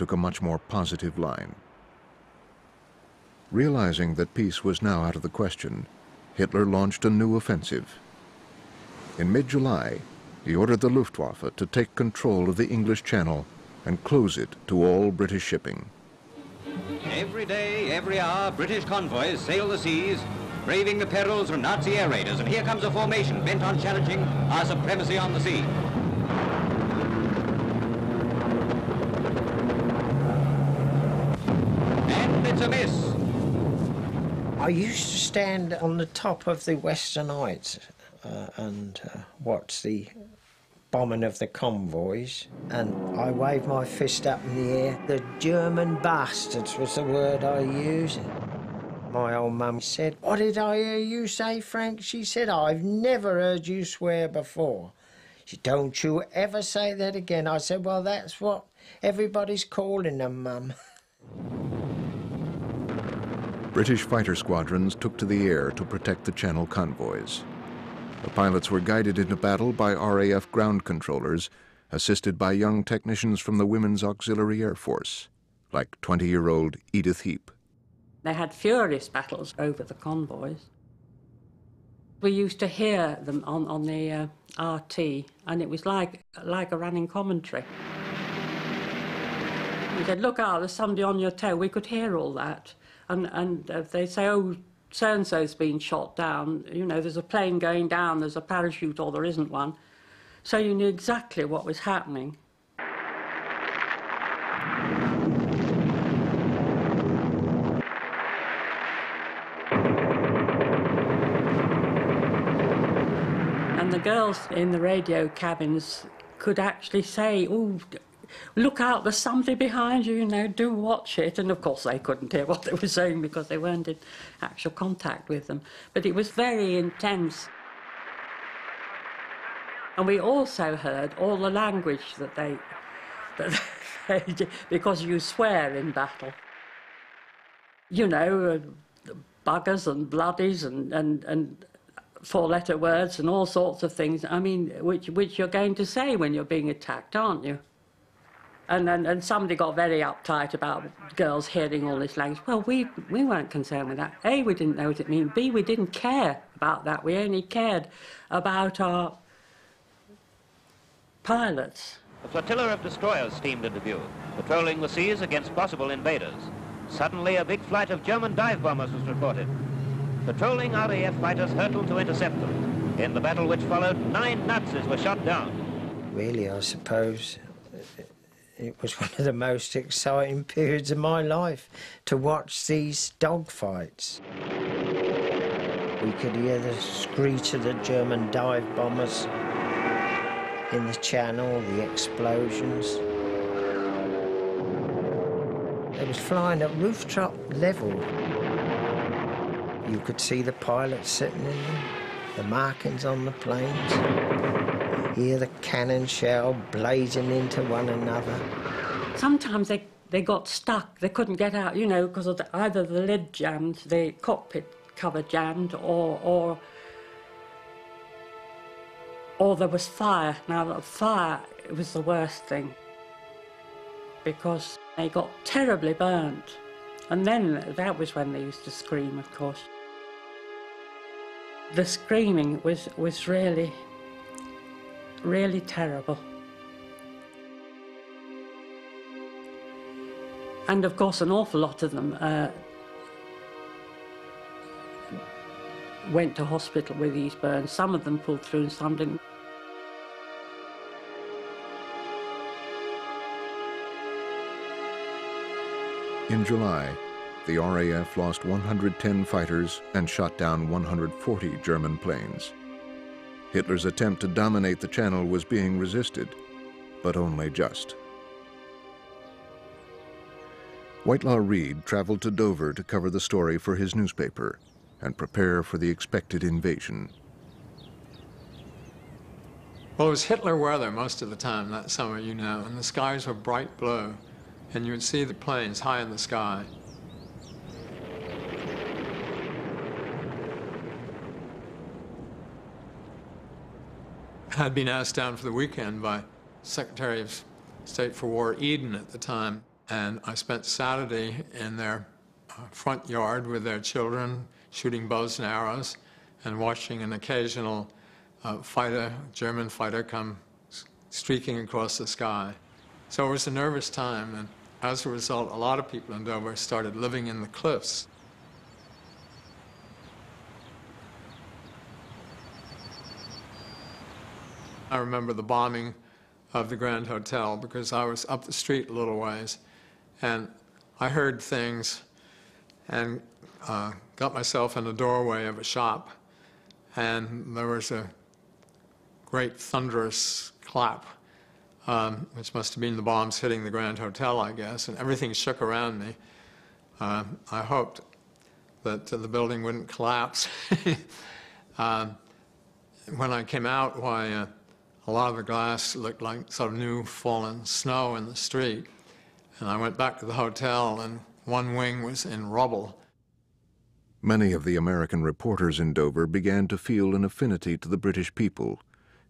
took a much more positive line. Realizing that peace was now out of the question, Hitler launched a new offensive. In mid-July, he ordered the Luftwaffe to take control of the English Channel and close it to all British shipping. Every day, every hour, British convoys sail the seas, braving the perils of Nazi air raiders, and here comes a formation bent on challenging our supremacy on the sea. I used to stand on the top of the Western Heights uh, and uh, watch the bombing of the convoys, and I waved my fist up in the air. The German bastards was the word I used. My old mum said, What did I hear you say, Frank? She said, I've never heard you swear before. She said, Don't you ever say that again. I said, Well, that's what everybody's calling them, mum. (laughs) British fighter squadrons took to the air to protect the Channel convoys. The pilots were guided into battle by RAF ground controllers, assisted by young technicians from the Women's Auxiliary Air Force, like 20-year-old Edith Heap. They had furious battles over the convoys. We used to hear them on, on the uh, RT, and it was like, like a running commentary. We said, look out, there's somebody on your tail. We could hear all that. And, and they'd say, oh, so and so's been shot down. You know, there's a plane going down, there's a parachute, or there isn't one. So you knew exactly what was happening. And the girls in the radio cabins could actually say, oh, look out, there's somebody behind you, you know, do watch it. And of course, they couldn't hear (laughs) what they were saying because they weren't in actual contact with them. But it was very intense. And we also heard all the language that they, (laughs) that they did, because you swear in battle. You know, uh, buggers and bloodies and, and, and four letter words and all sorts of things. I mean, which, which you're going to say when you're being attacked, aren't you? And, and, and somebody got very uptight about girls hearing all this language. Well, we, we weren't concerned with that. A, we didn't know what it meant. B, we didn't care about that. We only cared about our pilots. A flotilla of destroyers steamed into view, patrolling the seas against possible invaders. Suddenly, a big flight of German dive bombers was reported. Patrolling RAF fighters hurtled to intercept them. In the battle which followed, nine Nazis were shot down. Really, I suppose it was (laughs) one of the most exciting periods of my life to watch these dogfights. We could hear the screech of the German dive bombers in the channel, the explosions. It was flying at rooftop level. You could see the pilots sitting in them, the markings on the planes, hear the cannon shell blazing into one another. Sometimes they, they got stuck, they couldn't get out, you know, because of the, either the lid jammed, the cockpit cover jammed, or, or, or there was fire. Now, the fire was the worst thing because they got terribly burnt. And then that was when they used to scream, of course. The screaming was, was really, really terrible. And of course, an awful lot of them uh, went to hospital with these burns. Some of them pulled through and some didn't. In July, the RAF lost 110 fighters and shot down 140 German planes. Hitler's attempt to dominate the channel was being resisted, but only just. Whitelaw Reid traveled to Dover to cover the story for his newspaper and prepare for the expected invasion. Well, it was Hitler weather most of the time that summer, you know, and the skies were bright blue, and you would see the planes high in the sky. I'd been asked down for the weekend by Secretary of State for War Eden at the time, and I spent Saturday in their uh, front yard with their children, shooting bows and arrows, and watching an occasional uh, fighter, German fighter, come streaking across the sky. So it was a nervous time, and as a result, a lot of people in Dover started living in the cliffs. I remember the bombing of the Grand Hotel because I was up the street a little ways and I heard things and uh, got myself in the doorway of a shop and there was a great thunderous clap, um, which must have been the bombs hitting the Grand Hotel, I guess, and everything shook around me. Uh, I hoped that uh, the building wouldn't collapse. (laughs) um, when I came out, why, uh, a lot of the glass looked like sort of new fallen snow in the street. And I went back to the hotel, and one wing was in rubble. Many of the American reporters in Dover began to feel an affinity to the British people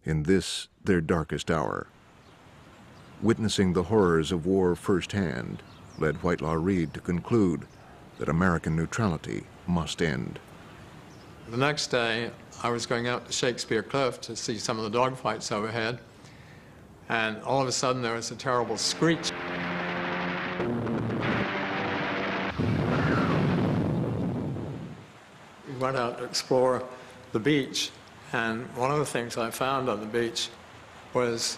in this, their darkest hour. Witnessing the horrors of war firsthand led Whitelaw Reid to conclude that American neutrality must end. The next day, I was going out to Shakespeare Cliff to see some of the dogfights overhead, and all of a sudden there was a terrible screech. We went out to explore the beach. And one of the things I found on the beach was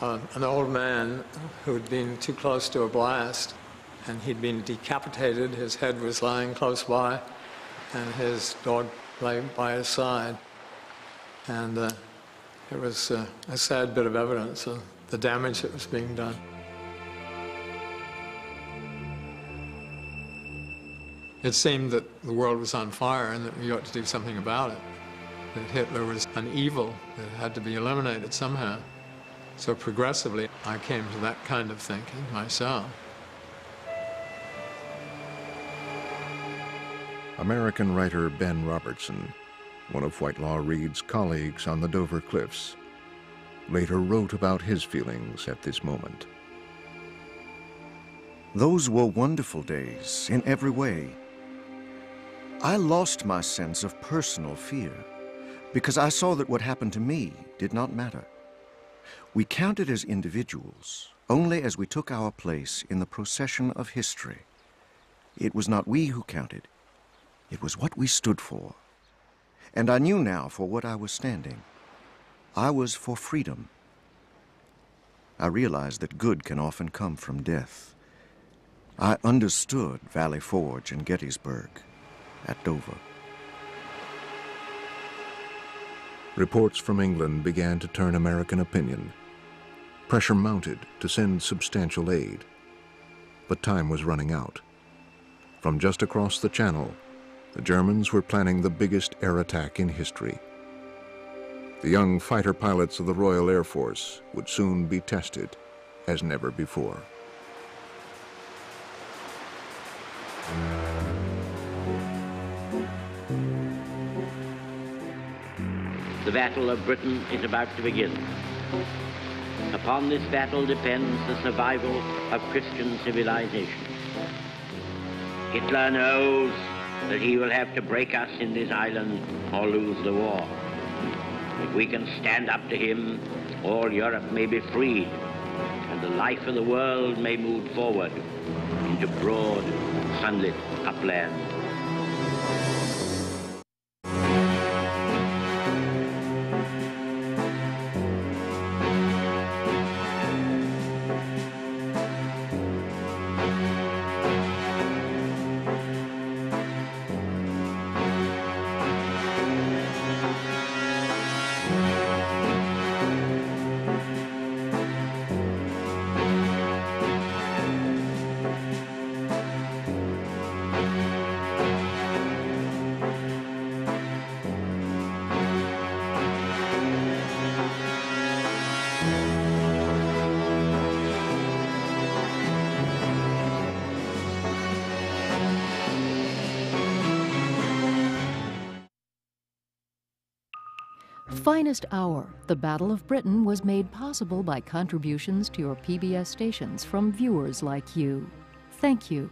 uh, an old man who'd been too close to a blast, and he'd been decapitated. His head was lying close by, and his dog by his side. And uh, it was uh, a sad bit of evidence of the damage that was being done. It seemed that the world was on fire and that we ought to do something about it. That Hitler was an evil that had to be eliminated somehow. So progressively, I came to that kind of thinking myself. American writer Ben Robertson, one of Whitelaw Reid's colleagues on the Dover Cliffs, later wrote about his feelings at this moment. Those were wonderful days in every way. I lost my sense of personal fear because I saw that what happened to me did not matter. We counted as individuals only as we took our place in the procession of history. It was not we who counted, it was what we stood for. And I knew now for what I was standing. I was for freedom. I realized that good can often come from death. I understood Valley Forge and Gettysburg at Dover. Reports from England began to turn American opinion. Pressure mounted to send substantial aid. But time was running out. From just across the channel, the Germans were planning the biggest air attack in history. The young fighter pilots of the Royal Air Force would soon be tested as never before. The Battle of Britain is about to begin. Upon this battle depends the survival of Christian civilization. Hitler knows that he will have to break us in this island or lose the war. If we can stand up to him, all Europe may be freed, and the life of the world may move forward into broad, sunlit upland. Finest Hour, The Battle of Britain, was made possible by contributions to your PBS stations from viewers like you. Thank you.